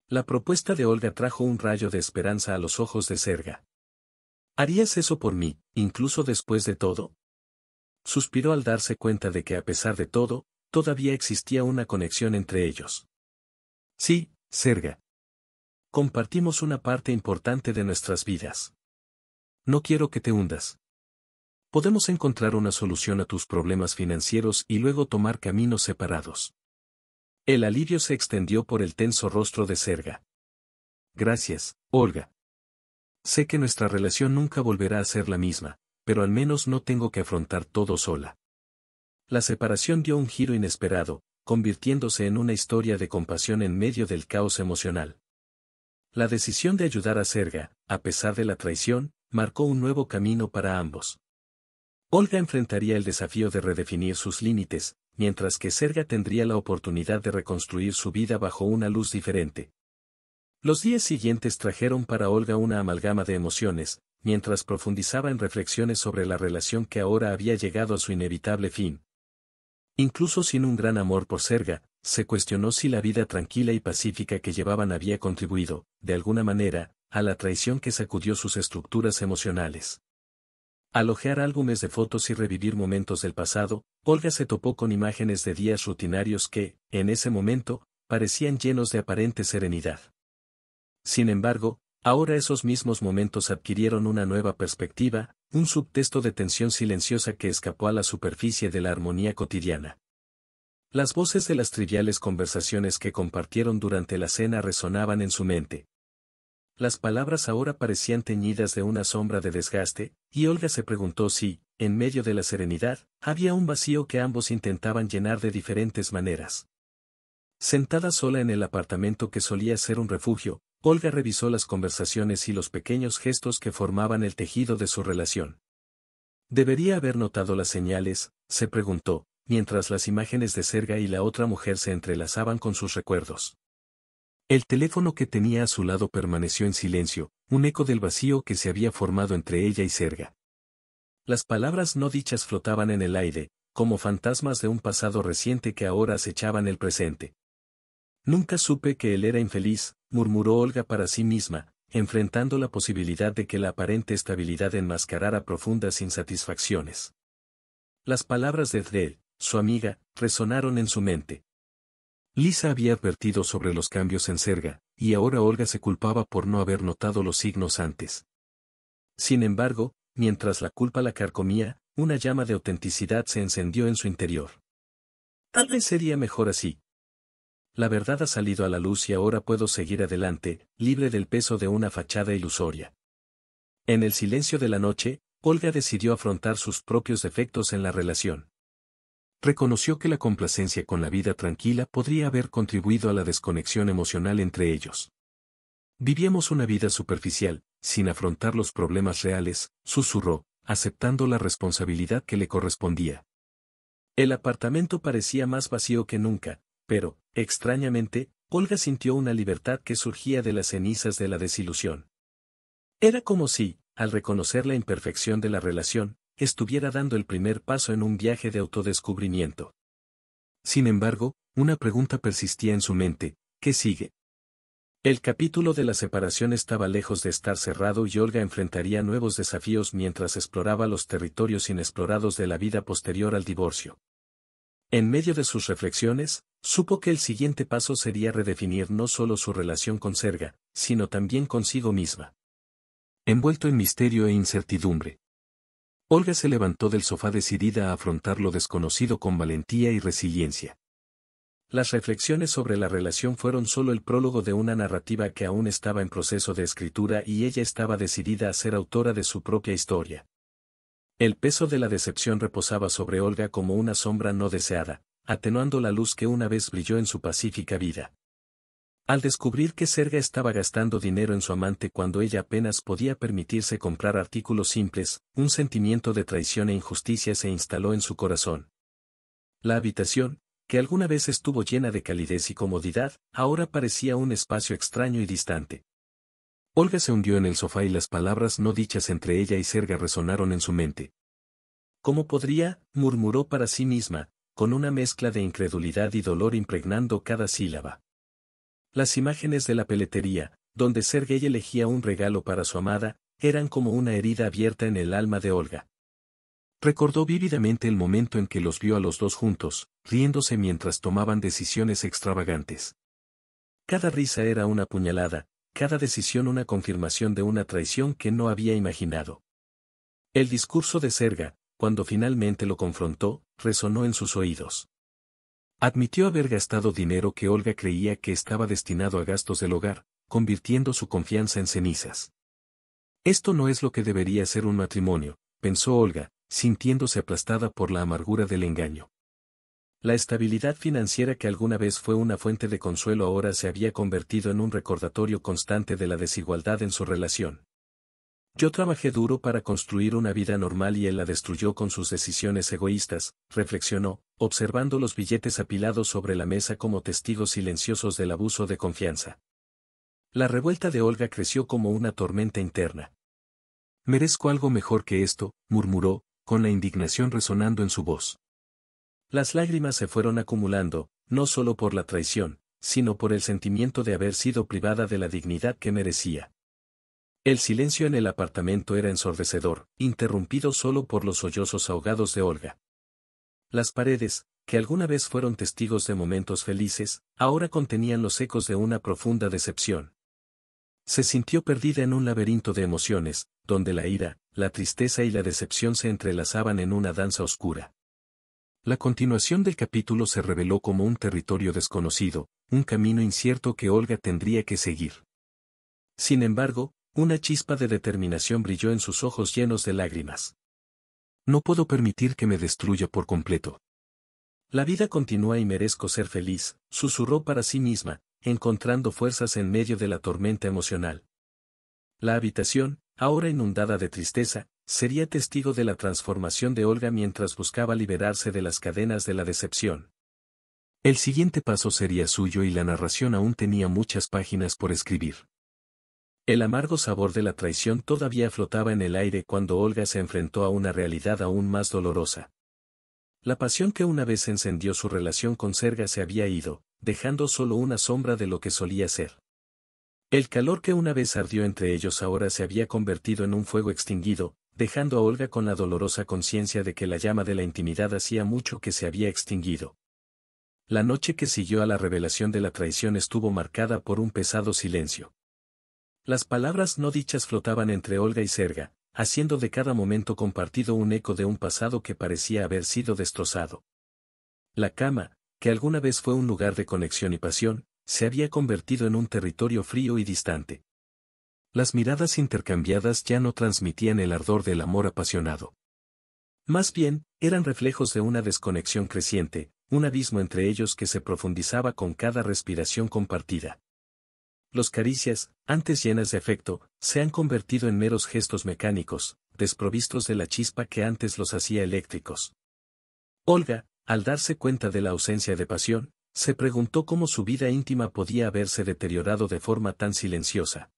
[SPEAKER 1] La propuesta de Olga trajo un rayo de esperanza a los ojos de Serga. ¿Harías eso por mí, incluso después de todo? Suspiró al darse cuenta de que a pesar de todo, todavía existía una conexión entre ellos. Sí, Serga. Compartimos una parte importante de nuestras vidas. No quiero que te hundas. Podemos encontrar una solución a tus problemas financieros y luego tomar caminos separados. El alivio se extendió por el tenso rostro de Serga. Gracias, Olga. Sé que nuestra relación nunca volverá a ser la misma, pero al menos no tengo que afrontar todo sola. La separación dio un giro inesperado, convirtiéndose en una historia de compasión en medio del caos emocional. La decisión de ayudar a Serga, a pesar de la traición, marcó un nuevo camino para ambos. Olga enfrentaría el desafío de redefinir sus límites, mientras que Serga tendría la oportunidad de reconstruir su vida bajo una luz diferente. Los días siguientes trajeron para Olga una amalgama de emociones, mientras profundizaba en reflexiones sobre la relación que ahora había llegado a su inevitable fin. Incluso sin un gran amor por Serga, se cuestionó si la vida tranquila y pacífica que llevaban había contribuido, de alguna manera, a la traición que sacudió sus estructuras emocionales. Al ojear álbumes de fotos y revivir momentos del pasado, Olga se topó con imágenes de días rutinarios que, en ese momento, parecían llenos de aparente serenidad. Sin embargo, ahora esos mismos momentos adquirieron una nueva perspectiva, un subtexto de tensión silenciosa que escapó a la superficie de la armonía cotidiana. Las voces de las triviales conversaciones que compartieron durante la cena resonaban en su mente. Las palabras ahora parecían teñidas de una sombra de desgaste, y Olga se preguntó si, en medio de la serenidad, había un vacío que ambos intentaban llenar de diferentes maneras. Sentada sola en el apartamento que solía ser un refugio, Olga revisó las conversaciones y los pequeños gestos que formaban el tejido de su relación. Debería haber notado las señales, se preguntó, mientras las imágenes de Serga y la otra mujer se entrelazaban con sus recuerdos. El teléfono que tenía a su lado permaneció en silencio, un eco del vacío que se había formado entre ella y Serga. Las palabras no dichas flotaban en el aire, como fantasmas de un pasado reciente que ahora acechaban el presente. Nunca supe que él era infeliz, murmuró Olga para sí misma, enfrentando la posibilidad de que la aparente estabilidad enmascarara profundas insatisfacciones. Las palabras de Drell, su amiga, resonaron en su mente. Lisa había advertido sobre los cambios en Serga, y ahora Olga se culpaba por no haber notado los signos antes. Sin embargo, mientras la culpa la carcomía, una llama de autenticidad se encendió en su interior. Tal vez sería mejor así. La verdad ha salido a la luz y ahora puedo seguir adelante, libre del peso de una fachada ilusoria. En el silencio de la noche, Olga decidió afrontar sus propios defectos en la relación. Reconoció que la complacencia con la vida tranquila podría haber contribuido a la desconexión emocional entre ellos. Vivíamos una vida superficial, sin afrontar los problemas reales, susurró, aceptando la responsabilidad que le correspondía. El apartamento parecía más vacío que nunca, pero, extrañamente, Olga sintió una libertad que surgía de las cenizas de la desilusión. Era como si, al reconocer la imperfección de la relación, estuviera dando el primer paso en un viaje de autodescubrimiento. Sin embargo, una pregunta persistía en su mente, ¿qué sigue? El capítulo de la separación estaba lejos de estar cerrado y Olga enfrentaría nuevos desafíos mientras exploraba los territorios inexplorados de la vida posterior al divorcio. En medio de sus reflexiones, supo que el siguiente paso sería redefinir no solo su relación con Serga, sino también consigo misma. Envuelto en misterio e incertidumbre, Olga se levantó del sofá decidida a afrontar lo desconocido con valentía y resiliencia. Las reflexiones sobre la relación fueron solo el prólogo de una narrativa que aún estaba en proceso de escritura y ella estaba decidida a ser autora de su propia historia. El peso de la decepción reposaba sobre Olga como una sombra no deseada, atenuando la luz que una vez brilló en su pacífica vida. Al descubrir que Serga estaba gastando dinero en su amante cuando ella apenas podía permitirse comprar artículos simples, un sentimiento de traición e injusticia se instaló en su corazón. La habitación, que alguna vez estuvo llena de calidez y comodidad, ahora parecía un espacio extraño y distante. Olga se hundió en el sofá y las palabras no dichas entre ella y Serga resonaron en su mente. ¿Cómo podría? murmuró para sí misma, con una mezcla de incredulidad y dolor impregnando cada sílaba. Las imágenes de la peletería, donde Sergei elegía un regalo para su amada, eran como una herida abierta en el alma de Olga. Recordó vívidamente el momento en que los vio a los dos juntos, riéndose mientras tomaban decisiones extravagantes. Cada risa era una puñalada, cada decisión una confirmación de una traición que no había imaginado. El discurso de Serga, cuando finalmente lo confrontó, resonó en sus oídos. Admitió haber gastado dinero que Olga creía que estaba destinado a gastos del hogar, convirtiendo su confianza en cenizas. Esto no es lo que debería ser un matrimonio, pensó Olga, sintiéndose aplastada por la amargura del engaño. La estabilidad financiera que alguna vez fue una fuente de consuelo ahora se había convertido en un recordatorio constante de la desigualdad en su relación. Yo trabajé duro para construir una vida normal y él la destruyó con sus decisiones egoístas, reflexionó, observando los billetes apilados sobre la mesa como testigos silenciosos del abuso de confianza. La revuelta de Olga creció como una tormenta interna. Merezco algo mejor que esto, murmuró, con la indignación resonando en su voz. Las lágrimas se fueron acumulando, no solo por la traición, sino por el sentimiento de haber sido privada de la dignidad que merecía. El silencio en el apartamento era ensordecedor, interrumpido solo por los sollozos ahogados de Olga. Las paredes, que alguna vez fueron testigos de momentos felices, ahora contenían los ecos de una profunda decepción. Se sintió perdida en un laberinto de emociones, donde la ira, la tristeza y la decepción se entrelazaban en una danza oscura. La continuación del capítulo se reveló como un territorio desconocido, un camino incierto que Olga tendría que seguir. Sin embargo, una chispa de determinación brilló en sus ojos llenos de lágrimas. No puedo permitir que me destruya por completo. La vida continúa y merezco ser feliz, susurró para sí misma, encontrando fuerzas en medio de la tormenta emocional. La habitación, ahora inundada de tristeza, sería testigo de la transformación de Olga mientras buscaba liberarse de las cadenas de la decepción. El siguiente paso sería suyo y la narración aún tenía muchas páginas por escribir. El amargo sabor de la traición todavía flotaba en el aire cuando Olga se enfrentó a una realidad aún más dolorosa. La pasión que una vez encendió su relación con Serga se había ido, dejando solo una sombra de lo que solía ser. El calor que una vez ardió entre ellos ahora se había convertido en un fuego extinguido, dejando a Olga con la dolorosa conciencia de que la llama de la intimidad hacía mucho que se había extinguido. La noche que siguió a la revelación de la traición estuvo marcada por un pesado silencio. Las palabras no dichas flotaban entre Olga y Serga, haciendo de cada momento compartido un eco de un pasado que parecía haber sido destrozado. La cama, que alguna vez fue un lugar de conexión y pasión, se había convertido en un territorio frío y distante. Las miradas intercambiadas ya no transmitían el ardor del amor apasionado. Más bien, eran reflejos de una desconexión creciente, un abismo entre ellos que se profundizaba con cada respiración compartida. Los caricias, antes llenas de afecto, se han convertido en meros gestos mecánicos, desprovistos de la chispa que antes los hacía eléctricos. Olga, al darse cuenta de la ausencia de pasión, se preguntó cómo su vida íntima podía haberse deteriorado de forma tan silenciosa.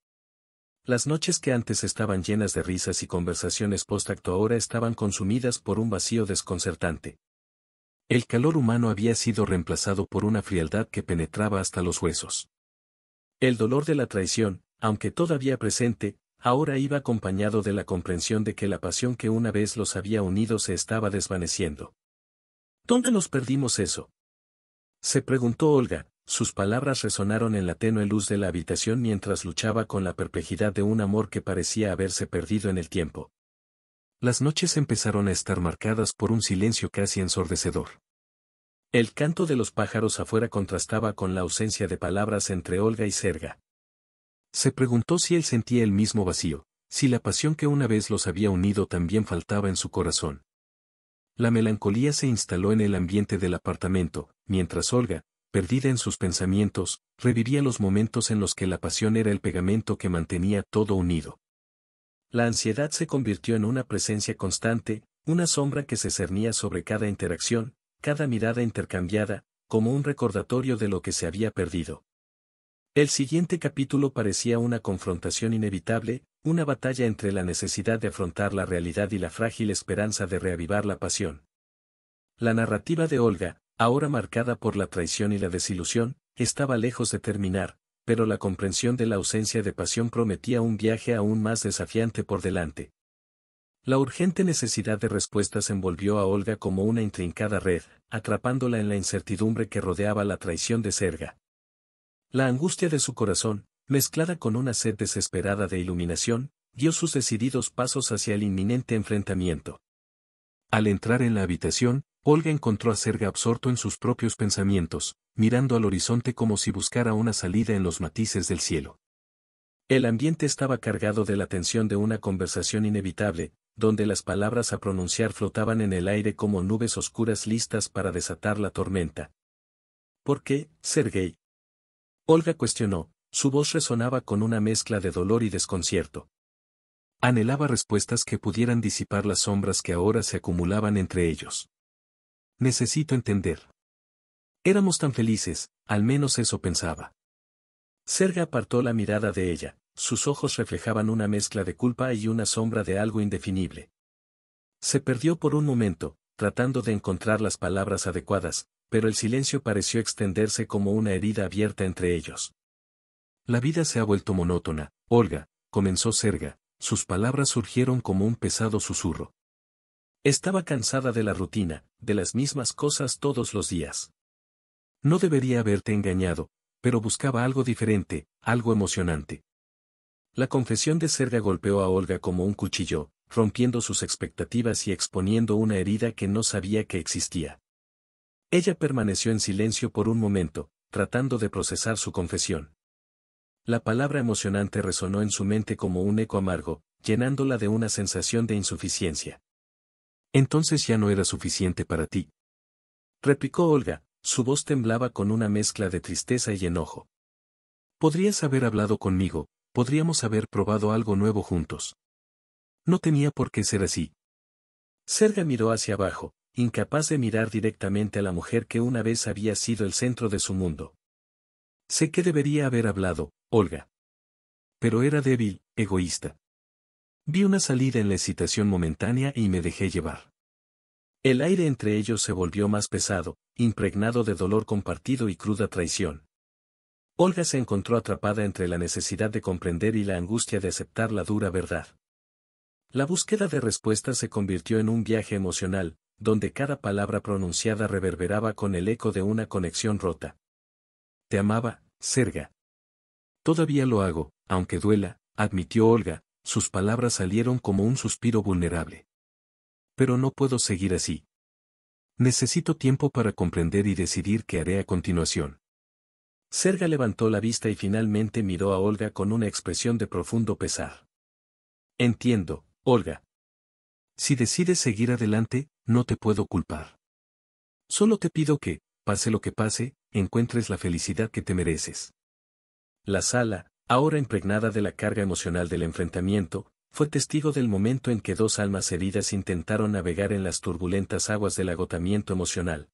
[SPEAKER 1] Las noches que antes estaban llenas de risas y conversaciones post-acto ahora estaban consumidas por un vacío desconcertante. El calor humano había sido reemplazado por una frialdad que penetraba hasta los huesos. El dolor de la traición, aunque todavía presente, ahora iba acompañado de la comprensión de que la pasión que una vez los había unido se estaba desvaneciendo. ¿Dónde nos perdimos eso? Se preguntó Olga, sus palabras resonaron en la tenue luz de la habitación mientras luchaba con la perplejidad de un amor que parecía haberse perdido en el tiempo. Las noches empezaron a estar marcadas por un silencio casi ensordecedor. El canto de los pájaros afuera contrastaba con la ausencia de palabras entre Olga y Serga. Se preguntó si él sentía el mismo vacío, si la pasión que una vez los había unido también faltaba en su corazón. La melancolía se instaló en el ambiente del apartamento, mientras Olga, perdida en sus pensamientos, revivía los momentos en los que la pasión era el pegamento que mantenía todo unido. La ansiedad se convirtió en una presencia constante, una sombra que se cernía sobre cada interacción, cada mirada intercambiada, como un recordatorio de lo que se había perdido. El siguiente capítulo parecía una confrontación inevitable, una batalla entre la necesidad de afrontar la realidad y la frágil esperanza de reavivar la pasión. La narrativa de Olga, ahora marcada por la traición y la desilusión, estaba lejos de terminar, pero la comprensión de la ausencia de pasión prometía un viaje aún más desafiante por delante. La urgente necesidad de respuestas envolvió a Olga como una intrincada red, atrapándola en la incertidumbre que rodeaba la traición de Serga. La angustia de su corazón, mezclada con una sed desesperada de iluminación, dio sus decididos pasos hacia el inminente enfrentamiento. Al entrar en la habitación, Olga encontró a Serga absorto en sus propios pensamientos, mirando al horizonte como si buscara una salida en los matices del cielo. El ambiente estaba cargado de la tensión de una conversación inevitable, donde las palabras a pronunciar flotaban en el aire como nubes oscuras listas para desatar la tormenta. ¿Por qué, Sergei? Olga cuestionó, su voz resonaba con una mezcla de dolor y desconcierto. Anhelaba respuestas que pudieran disipar las sombras que ahora se acumulaban entre ellos. Necesito entender. Éramos tan felices, al menos eso pensaba. Serga apartó la mirada de ella, sus ojos reflejaban una mezcla de culpa y una sombra de algo indefinible. Se perdió por un momento, tratando de encontrar las palabras adecuadas, pero el silencio pareció extenderse como una herida abierta entre ellos. La vida se ha vuelto monótona, Olga, comenzó Serga, sus palabras surgieron como un pesado susurro. Estaba cansada de la rutina, de las mismas cosas todos los días. No debería haberte engañado, pero buscaba algo diferente, algo emocionante. La confesión de Serga golpeó a Olga como un cuchillo, rompiendo sus expectativas y exponiendo una herida que no sabía que existía. Ella permaneció en silencio por un momento, tratando de procesar su confesión. La palabra emocionante resonó en su mente como un eco amargo, llenándola de una sensación de insuficiencia. Entonces ya no era suficiente para ti. Replicó Olga, su voz temblaba con una mezcla de tristeza y enojo. Podrías haber hablado conmigo, podríamos haber probado algo nuevo juntos. No tenía por qué ser así. Serga miró hacia abajo, incapaz de mirar directamente a la mujer que una vez había sido el centro de su mundo. Sé que debería haber hablado, Olga. Pero era débil, egoísta. Vi una salida en la excitación momentánea y me dejé llevar. El aire entre ellos se volvió más pesado, impregnado de dolor compartido y cruda traición. Olga se encontró atrapada entre la necesidad de comprender y la angustia de aceptar la dura verdad. La búsqueda de respuestas se convirtió en un viaje emocional, donde cada palabra pronunciada reverberaba con el eco de una conexión rota. Te amaba, Serga. Todavía lo hago, aunque duela, admitió Olga, sus palabras salieron como un suspiro vulnerable. Pero no puedo seguir así. Necesito tiempo para comprender y decidir qué haré a continuación. Serga levantó la vista y finalmente miró a Olga con una expresión de profundo pesar. Entiendo, Olga. Si decides seguir adelante, no te puedo culpar. Solo te pido que, pase lo que pase, encuentres la felicidad que te mereces. La sala, ahora impregnada de la carga emocional del enfrentamiento, fue testigo del momento en que dos almas heridas intentaron navegar en las turbulentas aguas del agotamiento emocional.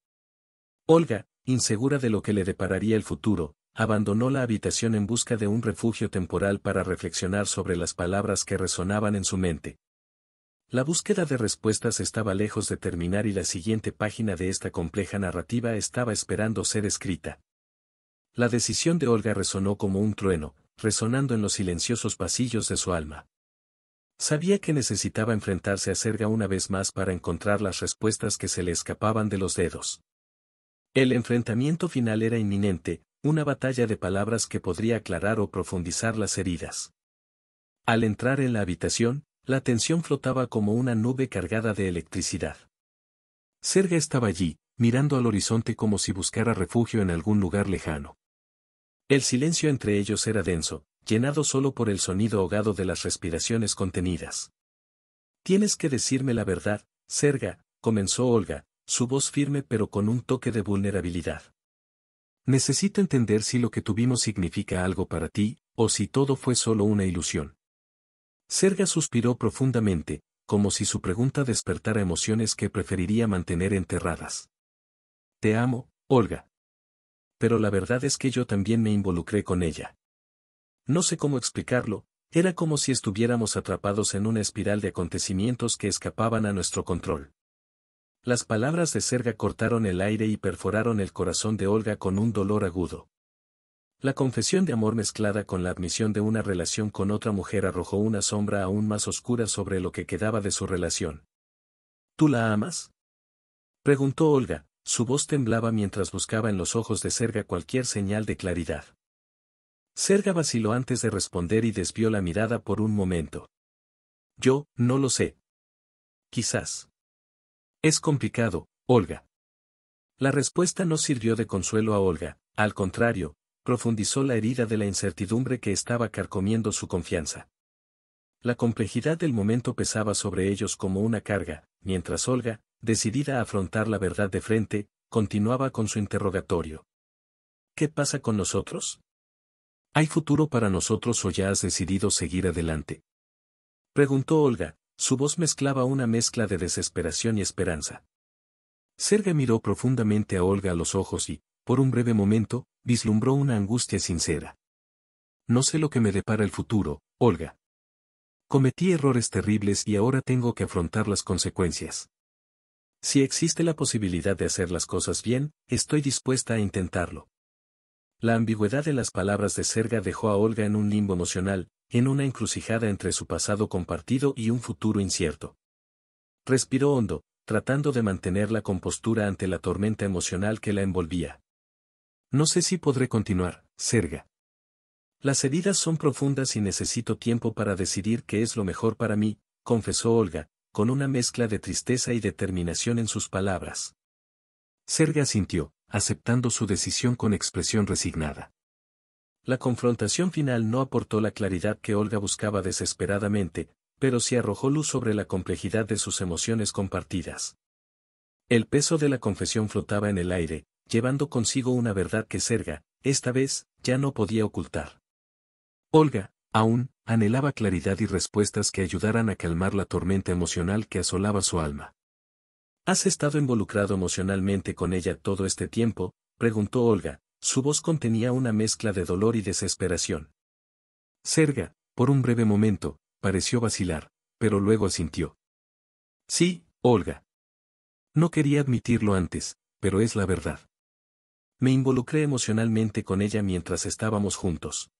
[SPEAKER 1] Olga, insegura de lo que le depararía el futuro, abandonó la habitación en busca de un refugio temporal para reflexionar sobre las palabras que resonaban en su mente. La búsqueda de respuestas estaba lejos de terminar y la siguiente página de esta compleja narrativa estaba esperando ser escrita. La decisión de Olga resonó como un trueno, resonando en los silenciosos pasillos de su alma. Sabía que necesitaba enfrentarse a Serga una vez más para encontrar las respuestas que se le escapaban de los dedos. El enfrentamiento final era inminente, una batalla de palabras que podría aclarar o profundizar las heridas. Al entrar en la habitación, la tensión flotaba como una nube cargada de electricidad. Serga estaba allí, mirando al horizonte como si buscara refugio en algún lugar lejano. El silencio entre ellos era denso, llenado solo por el sonido ahogado de las respiraciones contenidas. Tienes que decirme la verdad, Serga, comenzó Olga, su voz firme pero con un toque de vulnerabilidad. Necesito entender si lo que tuvimos significa algo para ti, o si todo fue solo una ilusión. Serga suspiró profundamente, como si su pregunta despertara emociones que preferiría mantener enterradas. Te amo, Olga. Pero la verdad es que yo también me involucré con ella. No sé cómo explicarlo, era como si estuviéramos atrapados en una espiral de acontecimientos que escapaban a nuestro control. Las palabras de Serga cortaron el aire y perforaron el corazón de Olga con un dolor agudo. La confesión de amor mezclada con la admisión de una relación con otra mujer arrojó una sombra aún más oscura sobre lo que quedaba de su relación. ¿Tú la amas? Preguntó Olga, su voz temblaba mientras buscaba en los ojos de Serga cualquier señal de claridad. Serga vaciló antes de responder y desvió la mirada por un momento. Yo, no lo sé. Quizás. Es complicado, Olga. La respuesta no sirvió de consuelo a Olga, al contrario, profundizó la herida de la incertidumbre que estaba carcomiendo su confianza. La complejidad del momento pesaba sobre ellos como una carga, mientras Olga, decidida a afrontar la verdad de frente, continuaba con su interrogatorio. ¿Qué pasa con nosotros? ¿Hay futuro para nosotros o ya has decidido seguir adelante? Preguntó Olga, su voz mezclaba una mezcla de desesperación y esperanza. Serga miró profundamente a Olga a los ojos y, por un breve momento, vislumbró una angustia sincera. No sé lo que me depara el futuro, Olga. Cometí errores terribles y ahora tengo que afrontar las consecuencias. Si existe la posibilidad de hacer las cosas bien, estoy dispuesta a intentarlo. La ambigüedad de las palabras de Serga dejó a Olga en un limbo emocional, en una encrucijada entre su pasado compartido y un futuro incierto. Respiró hondo, tratando de mantener la compostura ante la tormenta emocional que la envolvía. No sé si podré continuar, Serga. Las heridas son profundas y necesito tiempo para decidir qué es lo mejor para mí, confesó Olga, con una mezcla de tristeza y determinación en sus palabras. Serga sintió, aceptando su decisión con expresión resignada. La confrontación final no aportó la claridad que Olga buscaba desesperadamente, pero sí arrojó luz sobre la complejidad de sus emociones compartidas. El peso de la confesión flotaba en el aire, llevando consigo una verdad que Serga, esta vez, ya no podía ocultar. Olga, aún, anhelaba claridad y respuestas que ayudaran a calmar la tormenta emocional que asolaba su alma. ¿Has estado involucrado emocionalmente con ella todo este tiempo? preguntó Olga, su voz contenía una mezcla de dolor y desesperación. Serga, por un breve momento, pareció vacilar, pero luego asintió. Sí, Olga. No quería admitirlo antes, pero es la verdad. Me involucré emocionalmente con ella mientras estábamos juntos.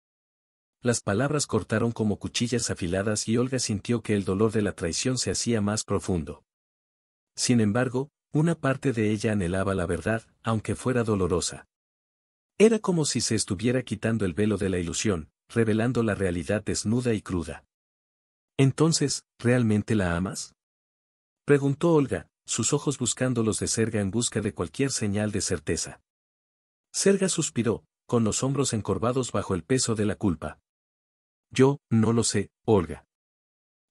[SPEAKER 1] Las palabras cortaron como cuchillas afiladas y Olga sintió que el dolor de la traición se hacía más profundo. Sin embargo, una parte de ella anhelaba la verdad, aunque fuera dolorosa. Era como si se estuviera quitando el velo de la ilusión, revelando la realidad desnuda y cruda. Entonces, ¿realmente la amas? Preguntó Olga, sus ojos buscando los de Serga en busca de cualquier señal de certeza. Serga suspiró, con los hombros encorvados bajo el peso de la culpa. Yo, no lo sé, Olga.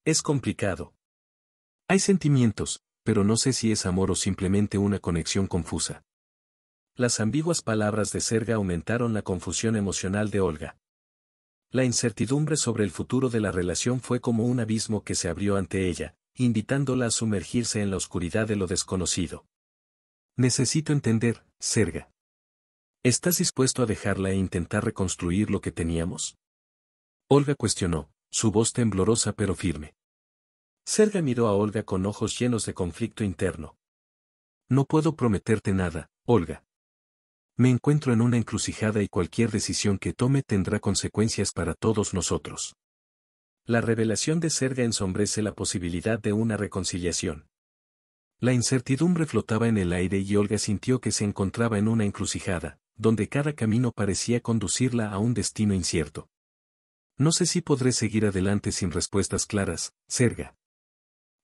[SPEAKER 1] Es complicado. Hay sentimientos, pero no sé si es amor o simplemente una conexión confusa. Las ambiguas palabras de Serga aumentaron la confusión emocional de Olga. La incertidumbre sobre el futuro de la relación fue como un abismo que se abrió ante ella, invitándola a sumergirse en la oscuridad de lo desconocido. Necesito entender, Serga. ¿Estás dispuesto a dejarla e intentar reconstruir lo que teníamos? Olga cuestionó, su voz temblorosa pero firme. Serga miró a Olga con ojos llenos de conflicto interno. No puedo prometerte nada, Olga. Me encuentro en una encrucijada y cualquier decisión que tome tendrá consecuencias para todos nosotros. La revelación de Serga ensombrece la posibilidad de una reconciliación. La incertidumbre flotaba en el aire y Olga sintió que se encontraba en una encrucijada, donde cada camino parecía conducirla a un destino incierto. No sé si podré seguir adelante sin respuestas claras, Serga.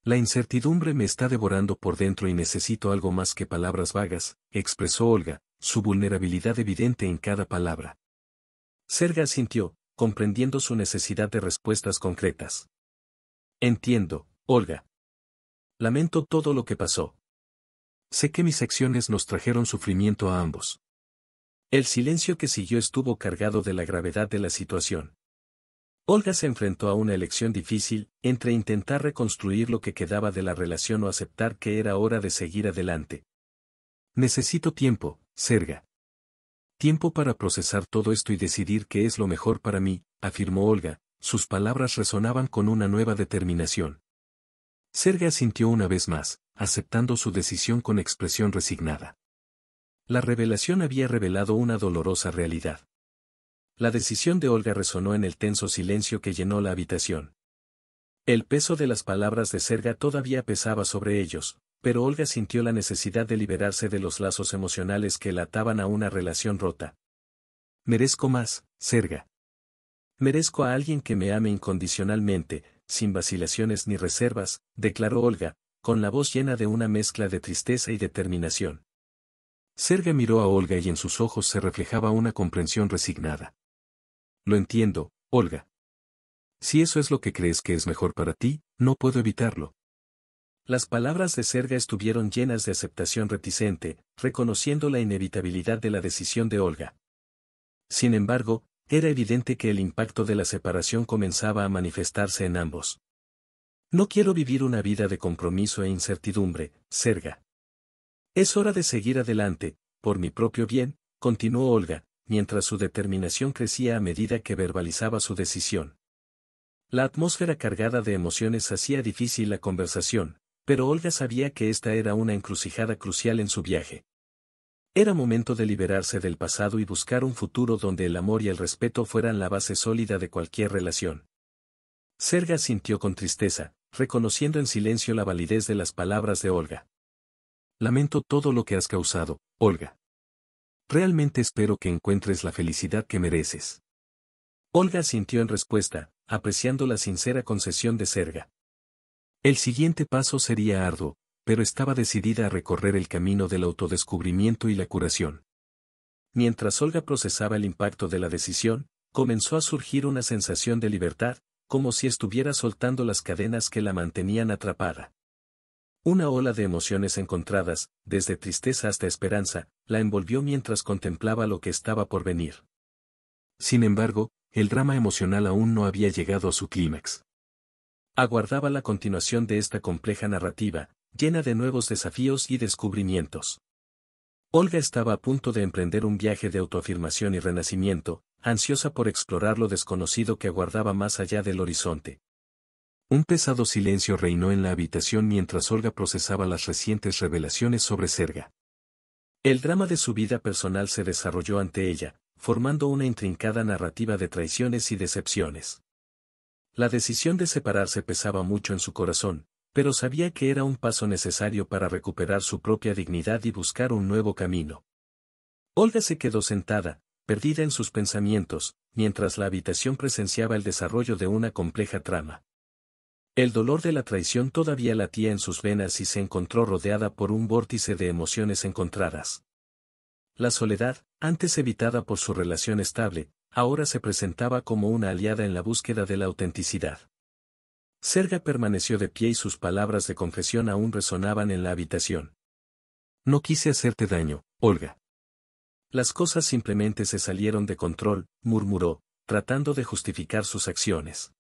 [SPEAKER 1] La incertidumbre me está devorando por dentro y necesito algo más que palabras vagas, expresó Olga, su vulnerabilidad evidente en cada palabra. Serga sintió, comprendiendo su necesidad de respuestas concretas. Entiendo, Olga. Lamento todo lo que pasó. Sé que mis acciones nos trajeron sufrimiento a ambos. El silencio que siguió estuvo cargado de la gravedad de la situación. Olga se enfrentó a una elección difícil, entre intentar reconstruir lo que quedaba de la relación o aceptar que era hora de seguir adelante. Necesito tiempo, Serga. Tiempo para procesar todo esto y decidir qué es lo mejor para mí, afirmó Olga, sus palabras resonaban con una nueva determinación. Serga sintió una vez más, aceptando su decisión con expresión resignada. La revelación había revelado una dolorosa realidad. La decisión de Olga resonó en el tenso silencio que llenó la habitación. El peso de las palabras de Serga todavía pesaba sobre ellos, pero Olga sintió la necesidad de liberarse de los lazos emocionales que la ataban a una relación rota. Merezco más, Serga. Merezco a alguien que me ame incondicionalmente, sin vacilaciones ni reservas, declaró Olga, con la voz llena de una mezcla de tristeza y determinación. Serga miró a Olga y en sus ojos se reflejaba una comprensión resignada. Lo entiendo, Olga. Si eso es lo que crees que es mejor para ti, no puedo evitarlo. Las palabras de Serga estuvieron llenas de aceptación reticente, reconociendo la inevitabilidad de la decisión de Olga. Sin embargo, era evidente que el impacto de la separación comenzaba a manifestarse en ambos. No quiero vivir una vida de compromiso e incertidumbre, Serga. Es hora de seguir adelante, por mi propio bien, continuó Olga, mientras su determinación crecía a medida que verbalizaba su decisión. La atmósfera cargada de emociones hacía difícil la conversación, pero Olga sabía que esta era una encrucijada crucial en su viaje. Era momento de liberarse del pasado y buscar un futuro donde el amor y el respeto fueran la base sólida de cualquier relación. Serga sintió con tristeza, reconociendo en silencio la validez de las palabras de Olga. Lamento todo lo que has causado, Olga. Realmente espero que encuentres la felicidad que mereces. Olga sintió en respuesta, apreciando la sincera concesión de Serga. El siguiente paso sería arduo, pero estaba decidida a recorrer el camino del autodescubrimiento y la curación. Mientras Olga procesaba el impacto de la decisión, comenzó a surgir una sensación de libertad, como si estuviera soltando las cadenas que la mantenían atrapada. Una ola de emociones encontradas, desde tristeza hasta esperanza, la envolvió mientras contemplaba lo que estaba por venir. Sin embargo, el drama emocional aún no había llegado a su clímax. Aguardaba la continuación de esta compleja narrativa, llena de nuevos desafíos y descubrimientos. Olga estaba a punto de emprender un viaje de autoafirmación y renacimiento, ansiosa por explorar lo desconocido que aguardaba más allá del horizonte. Un pesado silencio reinó en la habitación mientras Olga procesaba las recientes revelaciones sobre Serga. El drama de su vida personal se desarrolló ante ella, formando una intrincada narrativa de traiciones y decepciones. La decisión de separarse pesaba mucho en su corazón, pero sabía que era un paso necesario para recuperar su propia dignidad y buscar un nuevo camino. Olga se quedó sentada, perdida en sus pensamientos, mientras la habitación presenciaba el desarrollo de una compleja trama. El dolor de la traición todavía latía en sus venas y se encontró rodeada por un vórtice de emociones encontradas. La soledad, antes evitada por su relación estable, ahora se presentaba como una aliada en la búsqueda de la autenticidad. Serga permaneció de pie y sus palabras de confesión aún resonaban en la habitación. No quise hacerte daño, Olga. Las cosas simplemente se salieron de control, murmuró, tratando de justificar sus acciones.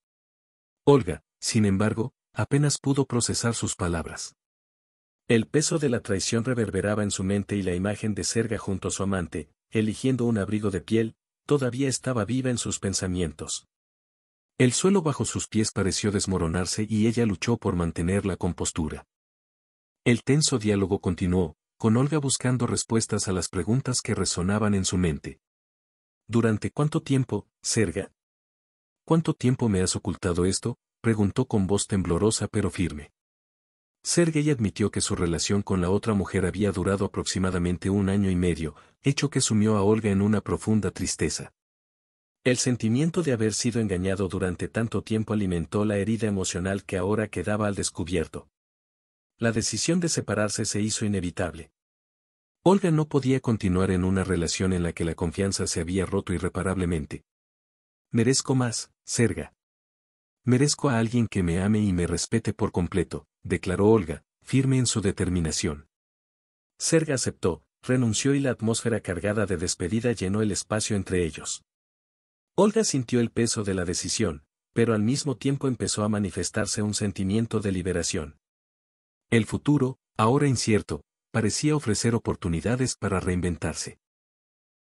[SPEAKER 1] Olga, sin embargo, apenas pudo procesar sus palabras. El peso de la traición reverberaba en su mente y la imagen de Serga junto a su amante, eligiendo un abrigo de piel, todavía estaba viva en sus pensamientos. El suelo bajo sus pies pareció desmoronarse y ella luchó por mantener la compostura. El tenso diálogo continuó, con Olga buscando respuestas a las preguntas que resonaban en su mente. ¿Durante cuánto tiempo, Serga? ¿Cuánto tiempo me has ocultado esto? Preguntó con voz temblorosa pero firme. Sergei admitió que su relación con la otra mujer había durado aproximadamente un año y medio, hecho que sumió a Olga en una profunda tristeza. El sentimiento de haber sido engañado durante tanto tiempo alimentó la herida emocional que ahora quedaba al descubierto. La decisión de separarse se hizo inevitable. Olga no podía continuar en una relación en la que la confianza se había roto irreparablemente. Merezco más, Serga. Merezco a alguien que me ame y me respete por completo, declaró Olga, firme en su determinación. Serga aceptó, renunció y la atmósfera cargada de despedida llenó el espacio entre ellos. Olga sintió el peso de la decisión, pero al mismo tiempo empezó a manifestarse un sentimiento de liberación. El futuro, ahora incierto, parecía ofrecer oportunidades para reinventarse.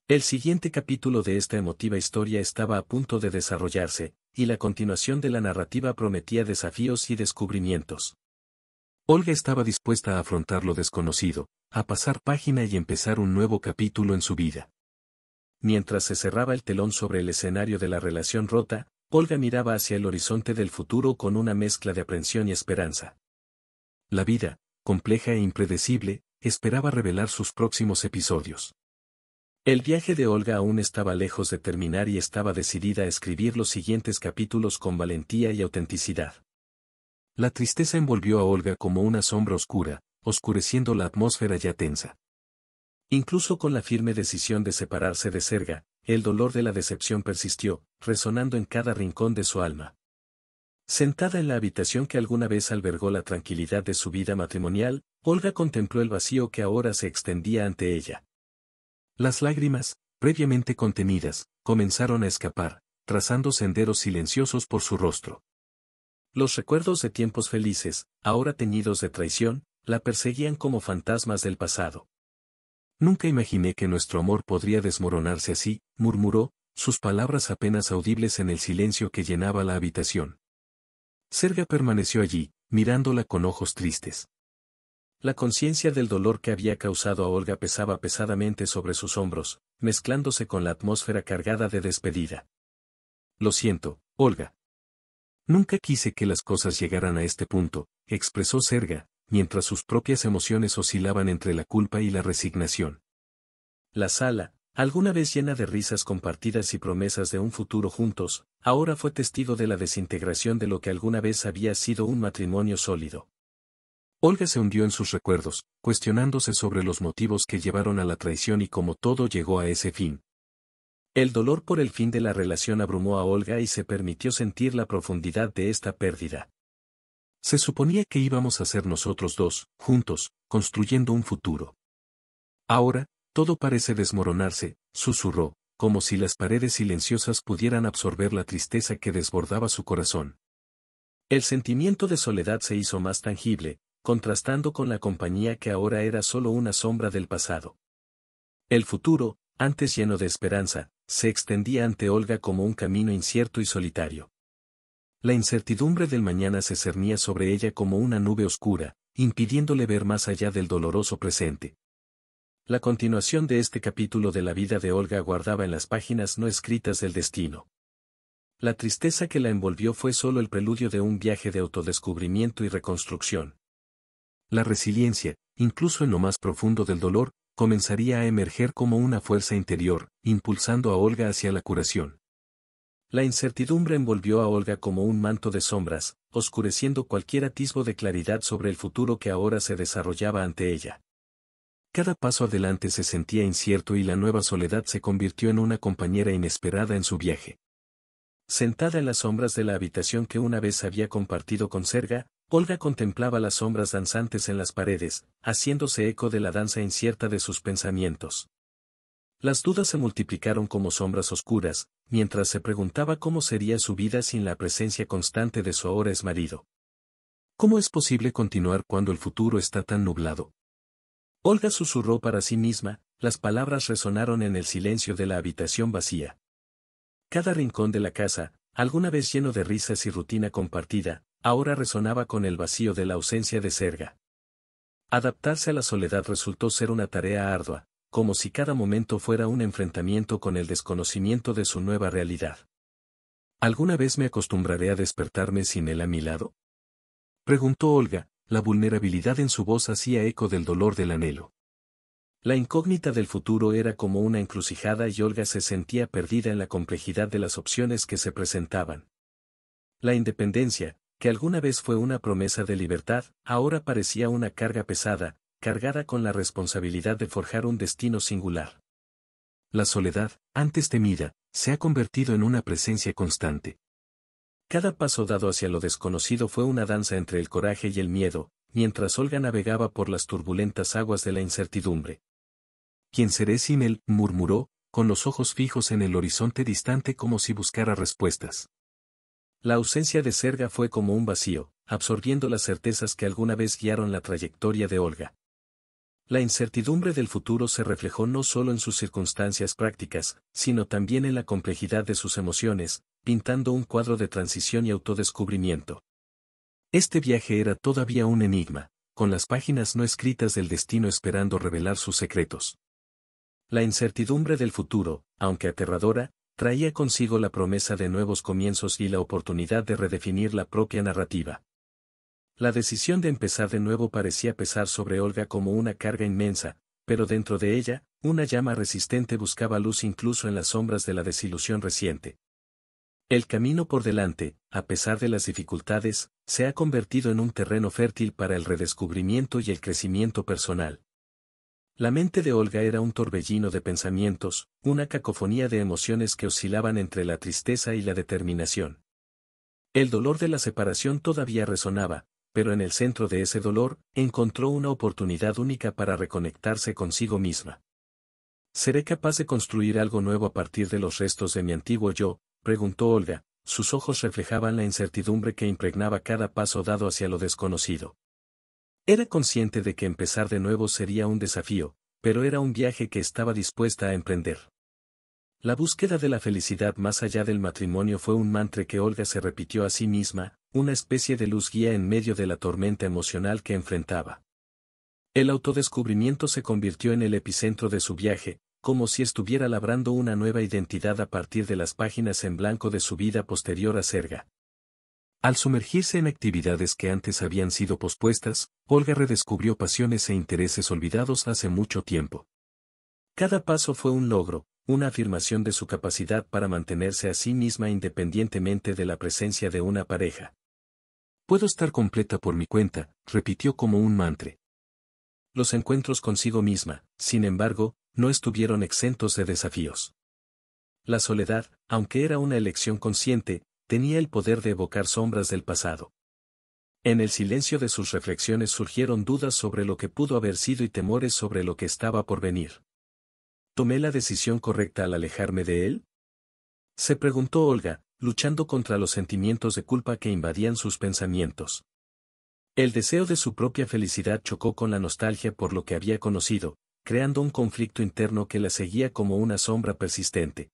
[SPEAKER 1] El siguiente capítulo de esta emotiva historia estaba a punto de desarrollarse, y la continuación de la narrativa prometía desafíos y descubrimientos. Olga estaba dispuesta a afrontar lo desconocido, a pasar página y empezar un nuevo capítulo en su vida. Mientras se cerraba el telón sobre el escenario de la relación rota, Olga miraba hacia el horizonte del futuro con una mezcla de aprensión y esperanza. La vida, compleja e impredecible, esperaba revelar sus próximos episodios. El viaje de Olga aún estaba lejos de terminar y estaba decidida a escribir los siguientes capítulos con valentía y autenticidad. La tristeza envolvió a Olga como una sombra oscura, oscureciendo la atmósfera ya tensa. Incluso con la firme decisión de separarse de Serga, el dolor de la decepción persistió, resonando en cada rincón de su alma. Sentada en la habitación que alguna vez albergó la tranquilidad de su vida matrimonial, Olga contempló el vacío que ahora se extendía ante ella. Las lágrimas, previamente contenidas, comenzaron a escapar, trazando senderos silenciosos por su rostro. Los recuerdos de tiempos felices, ahora teñidos de traición, la perseguían como fantasmas del pasado. Nunca imaginé que nuestro amor podría desmoronarse así, murmuró, sus palabras apenas audibles en el silencio que llenaba la habitación. Serga permaneció allí, mirándola con ojos tristes. La conciencia del dolor que había causado a Olga pesaba pesadamente sobre sus hombros, mezclándose con la atmósfera cargada de despedida. Lo siento, Olga. Nunca quise que las cosas llegaran a este punto, expresó Serga, mientras sus propias emociones oscilaban entre la culpa y la resignación. La sala, alguna vez llena de risas compartidas y promesas de un futuro juntos, ahora fue testigo de la desintegración de lo que alguna vez había sido un matrimonio sólido. Olga se hundió en sus recuerdos, cuestionándose sobre los motivos que llevaron a la traición y cómo todo llegó a ese fin. El dolor por el fin de la relación abrumó a Olga y se permitió sentir la profundidad de esta pérdida. Se suponía que íbamos a ser nosotros dos, juntos, construyendo un futuro. Ahora, todo parece desmoronarse, susurró, como si las paredes silenciosas pudieran absorber la tristeza que desbordaba su corazón. El sentimiento de soledad se hizo más tangible, contrastando con la compañía que ahora era solo una sombra del pasado. El futuro, antes lleno de esperanza, se extendía ante Olga como un camino incierto y solitario. La incertidumbre del mañana se cernía sobre ella como una nube oscura, impidiéndole ver más allá del doloroso presente. La continuación de este capítulo de la vida de Olga guardaba en las páginas no escritas del destino. La tristeza que la envolvió fue solo el preludio de un viaje de autodescubrimiento y reconstrucción. La resiliencia, incluso en lo más profundo del dolor, comenzaría a emerger como una fuerza interior, impulsando a Olga hacia la curación. La incertidumbre envolvió a Olga como un manto de sombras, oscureciendo cualquier atisbo de claridad sobre el futuro que ahora se desarrollaba ante ella. Cada paso adelante se sentía incierto y la nueva soledad se convirtió en una compañera inesperada en su viaje. Sentada en las sombras de la habitación que una vez había compartido con Serga, Olga contemplaba las sombras danzantes en las paredes, haciéndose eco de la danza incierta de sus pensamientos. Las dudas se multiplicaron como sombras oscuras, mientras se preguntaba cómo sería su vida sin la presencia constante de su ahora marido. ¿Cómo es posible continuar cuando el futuro está tan nublado? Olga susurró para sí misma, las palabras resonaron en el silencio de la habitación vacía. Cada rincón de la casa, alguna vez lleno de risas y rutina compartida, ahora resonaba con el vacío de la ausencia de Serga. Adaptarse a la soledad resultó ser una tarea ardua, como si cada momento fuera un enfrentamiento con el desconocimiento de su nueva realidad. ¿Alguna vez me acostumbraré a despertarme sin él a mi lado? Preguntó Olga, la vulnerabilidad en su voz hacía eco del dolor del anhelo. La incógnita del futuro era como una encrucijada y Olga se sentía perdida en la complejidad de las opciones que se presentaban. La independencia, que alguna vez fue una promesa de libertad, ahora parecía una carga pesada, cargada con la responsabilidad de forjar un destino singular. La soledad, antes temida, se ha convertido en una presencia constante. Cada paso dado hacia lo desconocido fue una danza entre el coraje y el miedo, mientras Olga navegaba por las turbulentas aguas de la incertidumbre. ¿Quién seré sin él? murmuró, con los ojos fijos en el horizonte distante como si buscara respuestas. La ausencia de Serga fue como un vacío, absorbiendo las certezas que alguna vez guiaron la trayectoria de Olga. La incertidumbre del futuro se reflejó no solo en sus circunstancias prácticas, sino también en la complejidad de sus emociones, pintando un cuadro de transición y autodescubrimiento. Este viaje era todavía un enigma, con las páginas no escritas del destino esperando revelar sus secretos. La incertidumbre del futuro, aunque aterradora, traía consigo la promesa de nuevos comienzos y la oportunidad de redefinir la propia narrativa. La decisión de empezar de nuevo parecía pesar sobre Olga como una carga inmensa, pero dentro de ella, una llama resistente buscaba luz incluso en las sombras de la desilusión reciente. El camino por delante, a pesar de las dificultades, se ha convertido en un terreno fértil para el redescubrimiento y el crecimiento personal. La mente de Olga era un torbellino de pensamientos, una cacofonía de emociones que oscilaban entre la tristeza y la determinación. El dolor de la separación todavía resonaba, pero en el centro de ese dolor, encontró una oportunidad única para reconectarse consigo misma. ¿Seré capaz de construir algo nuevo a partir de los restos de mi antiguo yo? preguntó Olga, sus ojos reflejaban la incertidumbre que impregnaba cada paso dado hacia lo desconocido. Era consciente de que empezar de nuevo sería un desafío, pero era un viaje que estaba dispuesta a emprender. La búsqueda de la felicidad más allá del matrimonio fue un mantra que Olga se repitió a sí misma, una especie de luz guía en medio de la tormenta emocional que enfrentaba. El autodescubrimiento se convirtió en el epicentro de su viaje, como si estuviera labrando una nueva identidad a partir de las páginas en blanco de su vida posterior a Serga. Al sumergirse en actividades que antes habían sido pospuestas, Olga redescubrió pasiones e intereses olvidados hace mucho tiempo. Cada paso fue un logro, una afirmación de su capacidad para mantenerse a sí misma independientemente de la presencia de una pareja. Puedo estar completa por mi cuenta, repitió como un mantre. Los encuentros consigo misma, sin embargo, no estuvieron exentos de desafíos. La soledad, aunque era una elección consciente, tenía el poder de evocar sombras del pasado. En el silencio de sus reflexiones surgieron dudas sobre lo que pudo haber sido y temores sobre lo que estaba por venir. ¿Tomé la decisión correcta al alejarme de él? Se preguntó Olga, luchando contra los sentimientos de culpa que invadían sus pensamientos. El deseo de su propia felicidad chocó con la nostalgia por lo que había conocido, creando un conflicto interno que la seguía como una sombra persistente.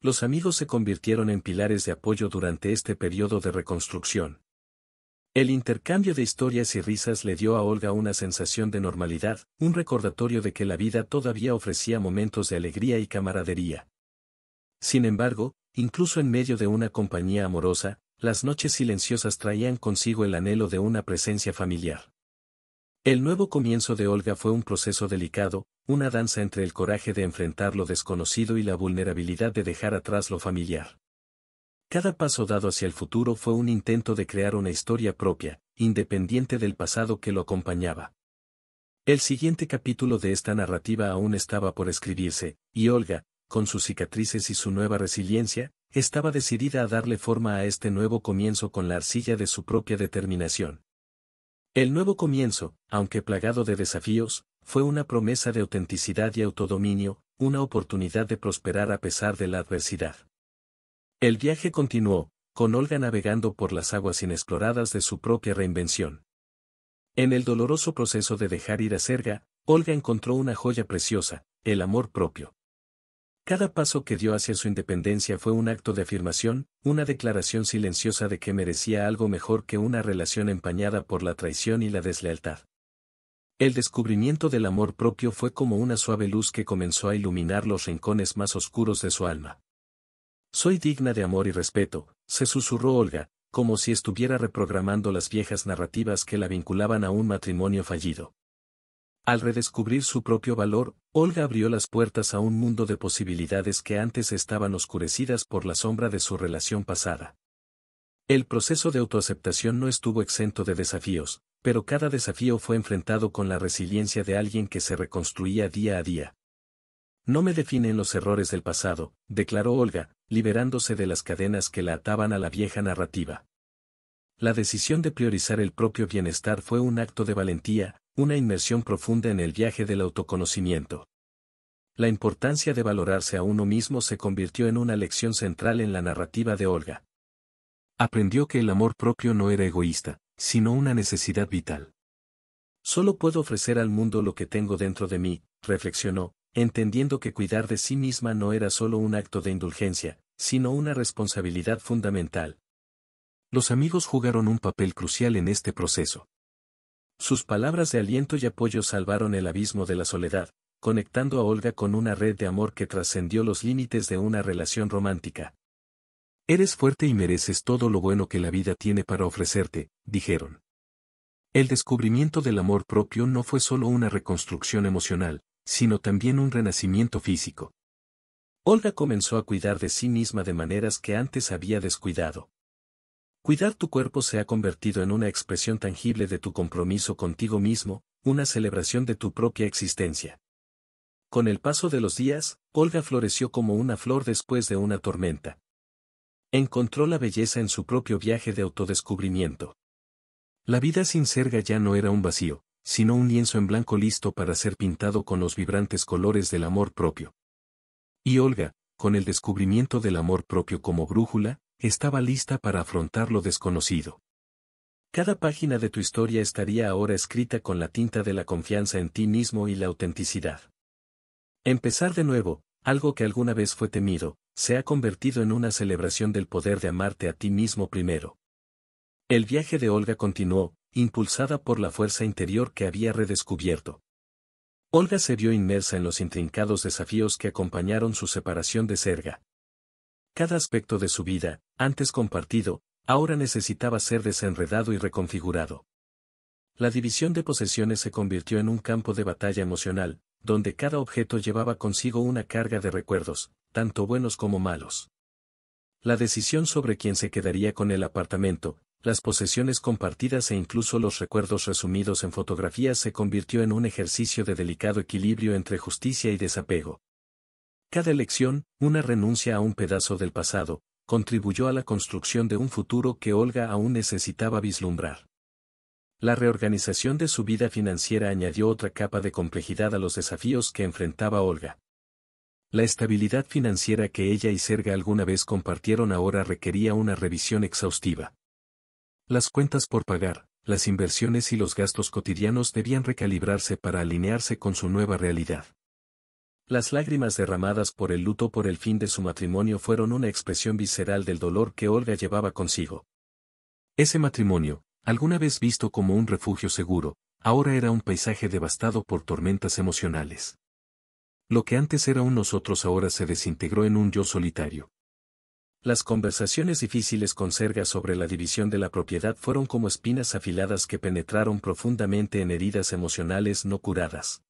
[SPEAKER 1] Los amigos se convirtieron en pilares de apoyo durante este periodo de reconstrucción. El intercambio de historias y risas le dio a Olga una sensación de normalidad, un recordatorio de que la vida todavía ofrecía momentos de alegría y camaradería. Sin embargo, incluso en medio de una compañía amorosa, las noches silenciosas traían consigo el anhelo de una presencia familiar. El nuevo comienzo de Olga fue un proceso delicado, una danza entre el coraje de enfrentar lo desconocido y la vulnerabilidad de dejar atrás lo familiar. Cada paso dado hacia el futuro fue un intento de crear una historia propia, independiente del pasado que lo acompañaba. El siguiente capítulo de esta narrativa aún estaba por escribirse, y Olga, con sus cicatrices y su nueva resiliencia, estaba decidida a darle forma a este nuevo comienzo con la arcilla de su propia determinación. El nuevo comienzo, aunque plagado de desafíos, fue una promesa de autenticidad y autodominio, una oportunidad de prosperar a pesar de la adversidad. El viaje continuó, con Olga navegando por las aguas inexploradas de su propia reinvención. En el doloroso proceso de dejar ir a Serga, Olga encontró una joya preciosa, el amor propio. Cada paso que dio hacia su independencia fue un acto de afirmación, una declaración silenciosa de que merecía algo mejor que una relación empañada por la traición y la deslealtad. El descubrimiento del amor propio fue como una suave luz que comenzó a iluminar los rincones más oscuros de su alma. Soy digna de amor y respeto, se susurró Olga, como si estuviera reprogramando las viejas narrativas que la vinculaban a un matrimonio fallido. Al redescubrir su propio valor, Olga abrió las puertas a un mundo de posibilidades que antes estaban oscurecidas por la sombra de su relación pasada. El proceso de autoaceptación no estuvo exento de desafíos, pero cada desafío fue enfrentado con la resiliencia de alguien que se reconstruía día a día. No me definen los errores del pasado, declaró Olga, liberándose de las cadenas que la ataban a la vieja narrativa. La decisión de priorizar el propio bienestar fue un acto de valentía, una inmersión profunda en el viaje del autoconocimiento. La importancia de valorarse a uno mismo se convirtió en una lección central en la narrativa de Olga. Aprendió que el amor propio no era egoísta, sino una necesidad vital. Solo puedo ofrecer al mundo lo que tengo dentro de mí, reflexionó, entendiendo que cuidar de sí misma no era solo un acto de indulgencia, sino una responsabilidad fundamental. Los amigos jugaron un papel crucial en este proceso. Sus palabras de aliento y apoyo salvaron el abismo de la soledad, conectando a Olga con una red de amor que trascendió los límites de una relación romántica. Eres fuerte y mereces todo lo bueno que la vida tiene para ofrecerte, dijeron. El descubrimiento del amor propio no fue solo una reconstrucción emocional, sino también un renacimiento físico. Olga comenzó a cuidar de sí misma de maneras que antes había descuidado. Cuidar tu cuerpo se ha convertido en una expresión tangible de tu compromiso contigo mismo, una celebración de tu propia existencia. Con el paso de los días, Olga floreció como una flor después de una tormenta. Encontró la belleza en su propio viaje de autodescubrimiento. La vida sin serga ya no era un vacío, sino un lienzo en blanco listo para ser pintado con los vibrantes colores del amor propio. Y Olga, con el descubrimiento del amor propio como brújula, estaba lista para afrontar lo desconocido. Cada página de tu historia estaría ahora escrita con la tinta de la confianza en ti mismo y la autenticidad. Empezar de nuevo, algo que alguna vez fue temido, se ha convertido en una celebración del poder de amarte a ti mismo primero. El viaje de Olga continuó, impulsada por la fuerza interior que había redescubierto. Olga se vio inmersa en los intrincados desafíos que acompañaron su separación de Serga. Cada aspecto de su vida, antes compartido, ahora necesitaba ser desenredado y reconfigurado. La división de posesiones se convirtió en un campo de batalla emocional, donde cada objeto llevaba consigo una carga de recuerdos, tanto buenos como malos. La decisión sobre quién se quedaría con el apartamento, las posesiones compartidas e incluso los recuerdos resumidos en fotografías se convirtió en un ejercicio de delicado equilibrio entre justicia y desapego. Cada elección, una renuncia a un pedazo del pasado, contribuyó a la construcción de un futuro que Olga aún necesitaba vislumbrar. La reorganización de su vida financiera añadió otra capa de complejidad a los desafíos que enfrentaba Olga. La estabilidad financiera que ella y Serga alguna vez compartieron ahora requería una revisión exhaustiva. Las cuentas por pagar, las inversiones y los gastos cotidianos debían recalibrarse para alinearse con su nueva realidad. Las lágrimas derramadas por el luto por el fin de su matrimonio fueron una expresión visceral del dolor que Olga llevaba consigo. Ese matrimonio, alguna vez visto como un refugio seguro, ahora era un paisaje devastado por tormentas emocionales. Lo que antes era un nosotros ahora se desintegró en un yo solitario. Las conversaciones difíciles con Serga sobre la división de la propiedad fueron como espinas afiladas que penetraron profundamente en heridas emocionales no curadas.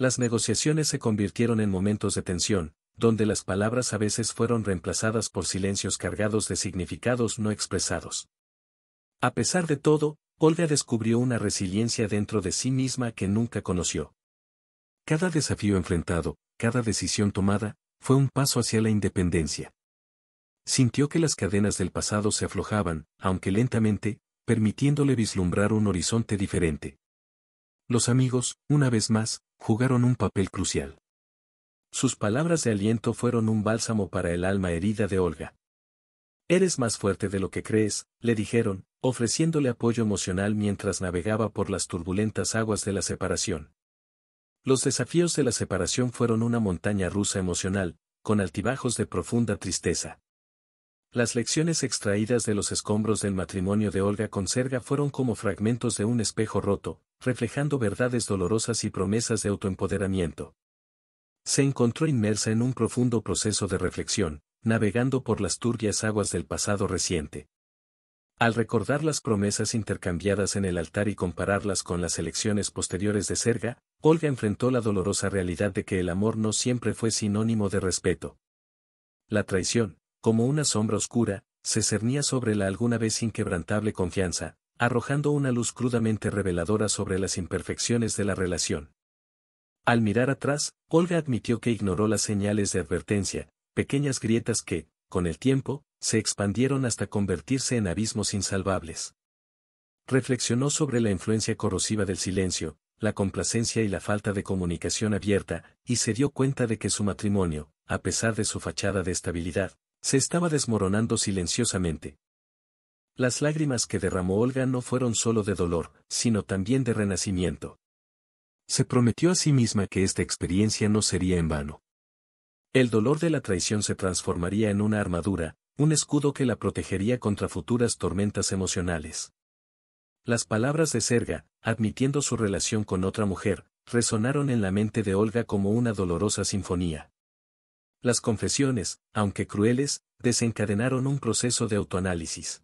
[SPEAKER 1] Las negociaciones se convirtieron en momentos de tensión, donde las palabras a veces fueron reemplazadas por silencios cargados de significados no expresados. A pesar de todo, Olga descubrió una resiliencia dentro de sí misma que nunca conoció. Cada desafío enfrentado, cada decisión tomada, fue un paso hacia la independencia. Sintió que las cadenas del pasado se aflojaban, aunque lentamente, permitiéndole vislumbrar un horizonte diferente. Los amigos, una vez más, jugaron un papel crucial. Sus palabras de aliento fueron un bálsamo para el alma herida de Olga. Eres más fuerte de lo que crees, le dijeron, ofreciéndole apoyo emocional mientras navegaba por las turbulentas aguas de la separación. Los desafíos de la separación fueron una montaña rusa emocional, con altibajos de profunda tristeza. Las lecciones extraídas de los escombros del matrimonio de Olga con Serga fueron como fragmentos de un espejo roto, reflejando verdades dolorosas y promesas de autoempoderamiento. Se encontró inmersa en un profundo proceso de reflexión, navegando por las turbias aguas del pasado reciente. Al recordar las promesas intercambiadas en el altar y compararlas con las elecciones posteriores de Serga, Olga enfrentó la dolorosa realidad de que el amor no siempre fue sinónimo de respeto. La traición, como una sombra oscura, se cernía sobre la alguna vez inquebrantable confianza, arrojando una luz crudamente reveladora sobre las imperfecciones de la relación. Al mirar atrás, Olga admitió que ignoró las señales de advertencia, pequeñas grietas que, con el tiempo, se expandieron hasta convertirse en abismos insalvables. Reflexionó sobre la influencia corrosiva del silencio, la complacencia y la falta de comunicación abierta, y se dio cuenta de que su matrimonio, a pesar de su fachada de estabilidad, se estaba desmoronando silenciosamente. Las lágrimas que derramó Olga no fueron solo de dolor, sino también de renacimiento. Se prometió a sí misma que esta experiencia no sería en vano. El dolor de la traición se transformaría en una armadura, un escudo que la protegería contra futuras tormentas emocionales. Las palabras de Serga, admitiendo su relación con otra mujer, resonaron en la mente de Olga como una dolorosa sinfonía. Las confesiones, aunque crueles, desencadenaron un proceso de autoanálisis.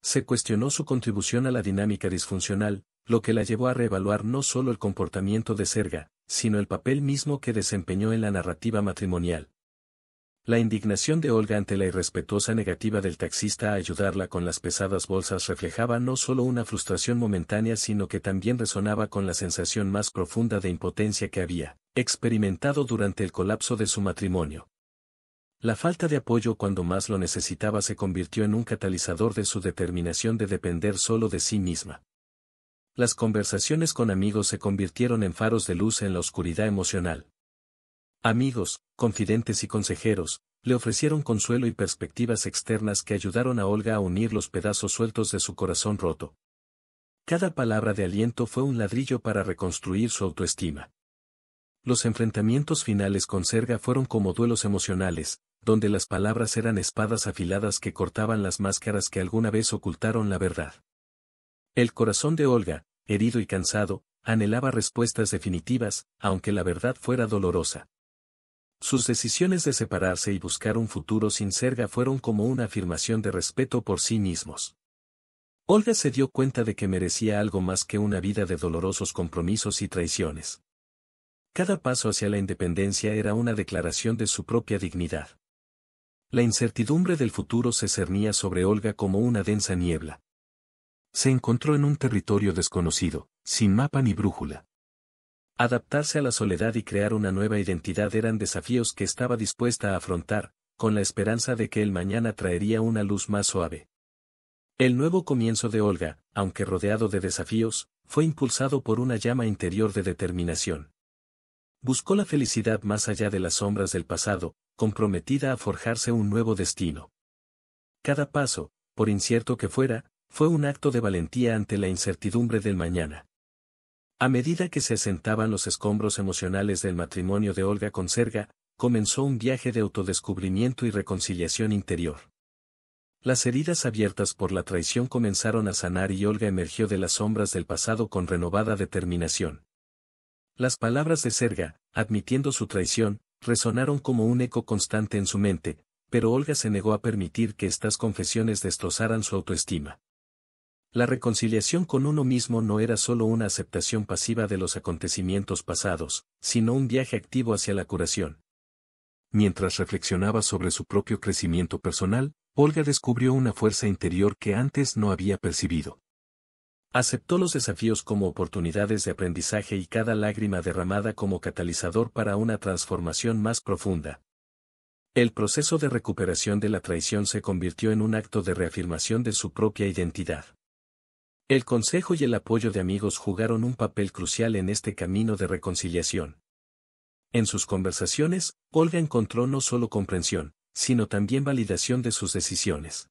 [SPEAKER 1] Se cuestionó su contribución a la dinámica disfuncional, lo que la llevó a reevaluar no solo el comportamiento de Serga, sino el papel mismo que desempeñó en la narrativa matrimonial. La indignación de Olga ante la irrespetuosa negativa del taxista a ayudarla con las pesadas bolsas reflejaba no solo una frustración momentánea sino que también resonaba con la sensación más profunda de impotencia que había experimentado durante el colapso de su matrimonio. La falta de apoyo cuando más lo necesitaba se convirtió en un catalizador de su determinación de depender solo de sí misma. Las conversaciones con amigos se convirtieron en faros de luz en la oscuridad emocional. Amigos, confidentes y consejeros, le ofrecieron consuelo y perspectivas externas que ayudaron a Olga a unir los pedazos sueltos de su corazón roto. Cada palabra de aliento fue un ladrillo para reconstruir su autoestima. Los enfrentamientos finales con Serga fueron como duelos emocionales, donde las palabras eran espadas afiladas que cortaban las máscaras que alguna vez ocultaron la verdad. El corazón de Olga, herido y cansado, anhelaba respuestas definitivas, aunque la verdad fuera dolorosa. Sus decisiones de separarse y buscar un futuro sin Serga fueron como una afirmación de respeto por sí mismos. Olga se dio cuenta de que merecía algo más que una vida de dolorosos compromisos y traiciones. Cada paso hacia la independencia era una declaración de su propia dignidad. La incertidumbre del futuro se cernía sobre Olga como una densa niebla. Se encontró en un territorio desconocido, sin mapa ni brújula. Adaptarse a la soledad y crear una nueva identidad eran desafíos que estaba dispuesta a afrontar, con la esperanza de que el mañana traería una luz más suave. El nuevo comienzo de Olga, aunque rodeado de desafíos, fue impulsado por una llama interior de determinación. Buscó la felicidad más allá de las sombras del pasado, comprometida a forjarse un nuevo destino. Cada paso, por incierto que fuera, fue un acto de valentía ante la incertidumbre del mañana. A medida que se asentaban los escombros emocionales del matrimonio de Olga con Serga, comenzó un viaje de autodescubrimiento y reconciliación interior. Las heridas abiertas por la traición comenzaron a sanar y Olga emergió de las sombras del pasado con renovada determinación. Las palabras de Serga, admitiendo su traición, resonaron como un eco constante en su mente, pero Olga se negó a permitir que estas confesiones destrozaran su autoestima. La reconciliación con uno mismo no era solo una aceptación pasiva de los acontecimientos pasados, sino un viaje activo hacia la curación. Mientras reflexionaba sobre su propio crecimiento personal, Olga descubrió una fuerza interior que antes no había percibido. Aceptó los desafíos como oportunidades de aprendizaje y cada lágrima derramada como catalizador para una transformación más profunda. El proceso de recuperación de la traición se convirtió en un acto de reafirmación de su propia identidad. El consejo y el apoyo de amigos jugaron un papel crucial en este camino de reconciliación. En sus conversaciones, Olga encontró no solo comprensión, sino también validación de sus decisiones.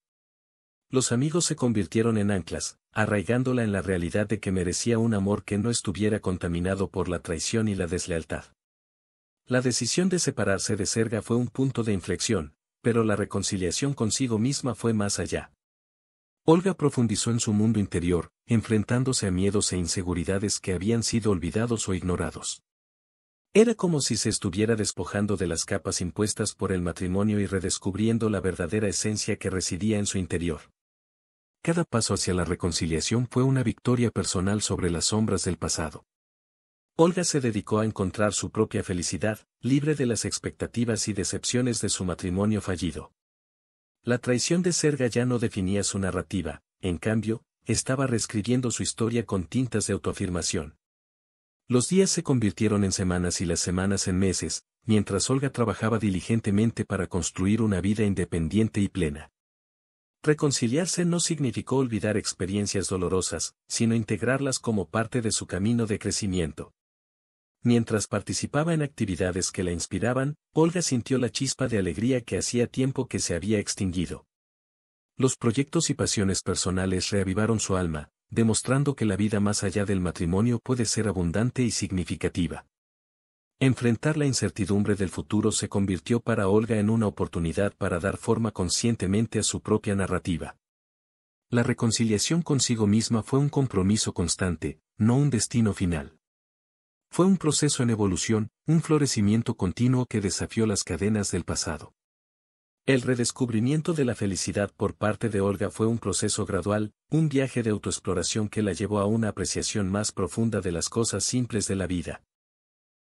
[SPEAKER 1] Los amigos se convirtieron en anclas, arraigándola en la realidad de que merecía un amor que no estuviera contaminado por la traición y la deslealtad. La decisión de separarse de Serga fue un punto de inflexión, pero la reconciliación consigo misma fue más allá. Olga profundizó en su mundo interior, enfrentándose a miedos e inseguridades que habían sido olvidados o ignorados. Era como si se estuviera despojando de las capas impuestas por el matrimonio y redescubriendo la verdadera esencia que residía en su interior. Cada paso hacia la reconciliación fue una victoria personal sobre las sombras del pasado. Olga se dedicó a encontrar su propia felicidad, libre de las expectativas y decepciones de su matrimonio fallido. La traición de Serga ya no definía su narrativa, en cambio, estaba reescribiendo su historia con tintas de autoafirmación. Los días se convirtieron en semanas y las semanas en meses, mientras Olga trabajaba diligentemente para construir una vida independiente y plena. Reconciliarse no significó olvidar experiencias dolorosas, sino integrarlas como parte de su camino de crecimiento. Mientras participaba en actividades que la inspiraban, Olga sintió la chispa de alegría que hacía tiempo que se había extinguido. Los proyectos y pasiones personales reavivaron su alma, demostrando que la vida más allá del matrimonio puede ser abundante y significativa. Enfrentar la incertidumbre del futuro se convirtió para Olga en una oportunidad para dar forma conscientemente a su propia narrativa. La reconciliación consigo misma fue un compromiso constante, no un destino final. Fue un proceso en evolución, un florecimiento continuo que desafió las cadenas del pasado. El redescubrimiento de la felicidad por parte de Olga fue un proceso gradual, un viaje de autoexploración que la llevó a una apreciación más profunda de las cosas simples de la vida.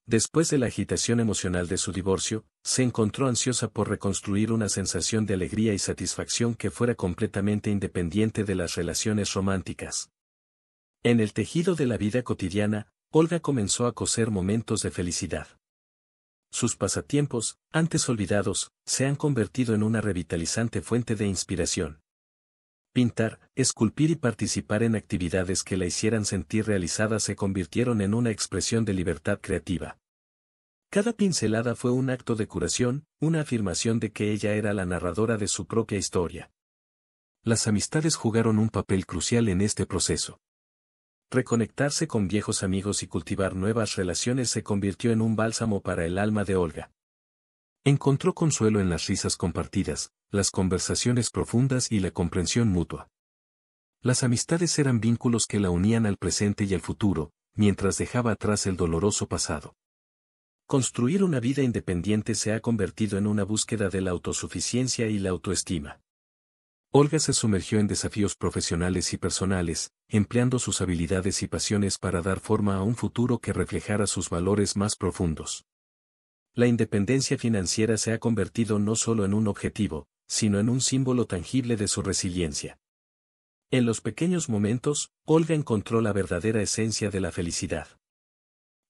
[SPEAKER 1] Después de la agitación emocional de su divorcio, se encontró ansiosa por reconstruir una sensación de alegría y satisfacción que fuera completamente independiente de las relaciones románticas. En el tejido de la vida cotidiana, Olga comenzó a coser momentos de felicidad. Sus pasatiempos, antes olvidados, se han convertido en una revitalizante fuente de inspiración. Pintar, esculpir y participar en actividades que la hicieran sentir realizada se convirtieron en una expresión de libertad creativa. Cada pincelada fue un acto de curación, una afirmación de que ella era la narradora de su propia historia. Las amistades jugaron un papel crucial en este proceso. Reconectarse con viejos amigos y cultivar nuevas relaciones se convirtió en un bálsamo para el alma de Olga. Encontró consuelo en las risas compartidas, las conversaciones profundas y la comprensión mutua. Las amistades eran vínculos que la unían al presente y al futuro, mientras dejaba atrás el doloroso pasado. Construir una vida independiente se ha convertido en una búsqueda de la autosuficiencia y la autoestima. Olga se sumergió en desafíos profesionales y personales, empleando sus habilidades y pasiones para dar forma a un futuro que reflejara sus valores más profundos. La independencia financiera se ha convertido no solo en un objetivo, sino en un símbolo tangible de su resiliencia. En los pequeños momentos, Olga encontró la verdadera esencia de la felicidad.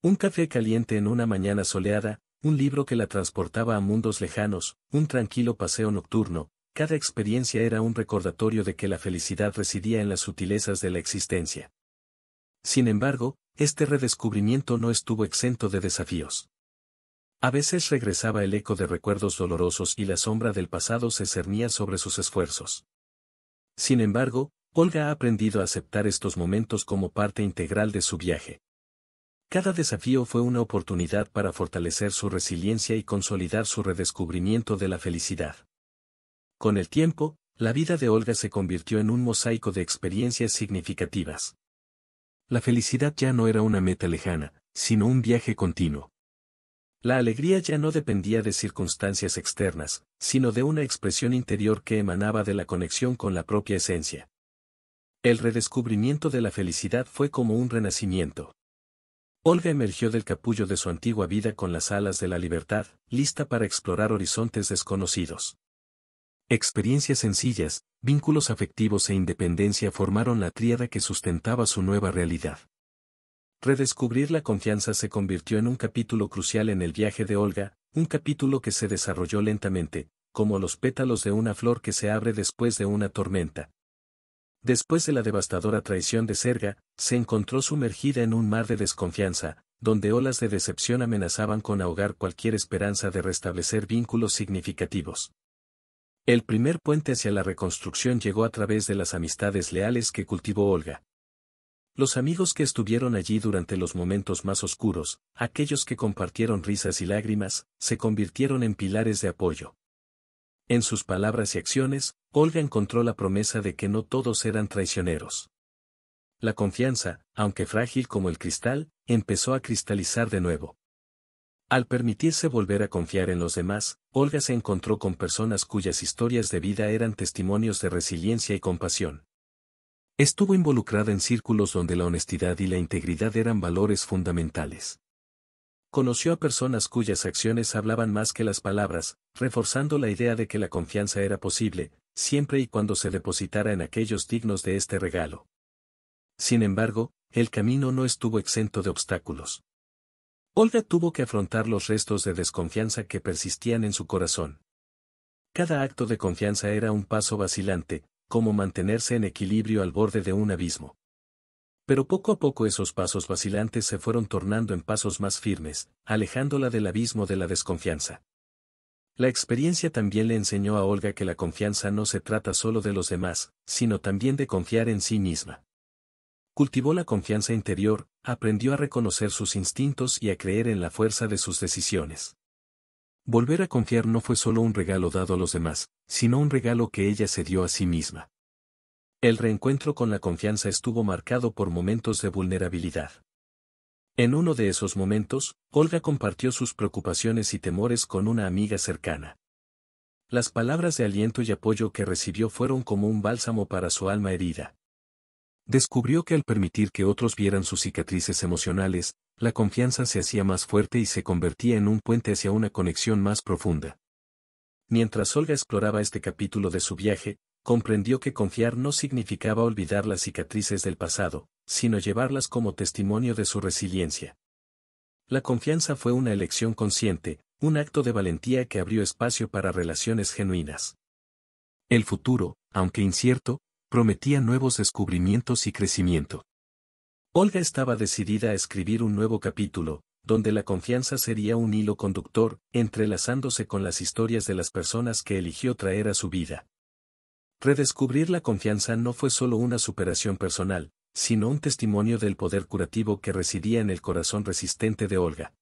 [SPEAKER 1] Un café caliente en una mañana soleada, un libro que la transportaba a mundos lejanos, un tranquilo paseo nocturno, cada experiencia era un recordatorio de que la felicidad residía en las sutilezas de la existencia. Sin embargo, este redescubrimiento no estuvo exento de desafíos. A veces regresaba el eco de recuerdos dolorosos y la sombra del pasado se cernía sobre sus esfuerzos. Sin embargo, Olga ha aprendido a aceptar estos momentos como parte integral de su viaje. Cada desafío fue una oportunidad para fortalecer su resiliencia y consolidar su redescubrimiento de la felicidad. Con el tiempo, la vida de Olga se convirtió en un mosaico de experiencias significativas. La felicidad ya no era una meta lejana, sino un viaje continuo. La alegría ya no dependía de circunstancias externas, sino de una expresión interior que emanaba de la conexión con la propia esencia. El redescubrimiento de la felicidad fue como un renacimiento. Olga emergió del capullo de su antigua vida con las alas de la libertad, lista para explorar horizontes desconocidos. Experiencias sencillas, vínculos afectivos e independencia formaron la tríada que sustentaba su nueva realidad. Redescubrir la confianza se convirtió en un capítulo crucial en el viaje de Olga, un capítulo que se desarrolló lentamente, como los pétalos de una flor que se abre después de una tormenta. Después de la devastadora traición de Serga, se encontró sumergida en un mar de desconfianza, donde olas de decepción amenazaban con ahogar cualquier esperanza de restablecer vínculos significativos. El primer puente hacia la reconstrucción llegó a través de las amistades leales que cultivó Olga. Los amigos que estuvieron allí durante los momentos más oscuros, aquellos que compartieron risas y lágrimas, se convirtieron en pilares de apoyo. En sus palabras y acciones, Olga encontró la promesa de que no todos eran traicioneros. La confianza, aunque frágil como el cristal, empezó a cristalizar de nuevo. Al permitirse volver a confiar en los demás, Olga se encontró con personas cuyas historias de vida eran testimonios de resiliencia y compasión. Estuvo involucrada en círculos donde la honestidad y la integridad eran valores fundamentales. Conoció a personas cuyas acciones hablaban más que las palabras, reforzando la idea de que la confianza era posible, siempre y cuando se depositara en aquellos dignos de este regalo. Sin embargo, el camino no estuvo exento de obstáculos. Olga tuvo que afrontar los restos de desconfianza que persistían en su corazón. Cada acto de confianza era un paso vacilante, como mantenerse en equilibrio al borde de un abismo. Pero poco a poco esos pasos vacilantes se fueron tornando en pasos más firmes, alejándola del abismo de la desconfianza. La experiencia también le enseñó a Olga que la confianza no se trata solo de los demás, sino también de confiar en sí misma. Cultivó la confianza interior, aprendió a reconocer sus instintos y a creer en la fuerza de sus decisiones. Volver a confiar no fue solo un regalo dado a los demás, sino un regalo que ella se dio a sí misma. El reencuentro con la confianza estuvo marcado por momentos de vulnerabilidad. En uno de esos momentos, Olga compartió sus preocupaciones y temores con una amiga cercana. Las palabras de aliento y apoyo que recibió fueron como un bálsamo para su alma herida. Descubrió que al permitir que otros vieran sus cicatrices emocionales, la confianza se hacía más fuerte y se convertía en un puente hacia una conexión más profunda. Mientras Olga exploraba este capítulo de su viaje, comprendió que confiar no significaba olvidar las cicatrices del pasado, sino llevarlas como testimonio de su resiliencia. La confianza fue una elección consciente, un acto de valentía que abrió espacio para relaciones genuinas. El futuro, aunque incierto, prometía nuevos descubrimientos y crecimiento. Olga estaba decidida a escribir un nuevo capítulo, donde la confianza sería un hilo conductor, entrelazándose con las historias de las personas que eligió traer a su vida. Redescubrir la confianza no fue solo una superación personal, sino un testimonio del poder curativo que residía en el corazón resistente de Olga.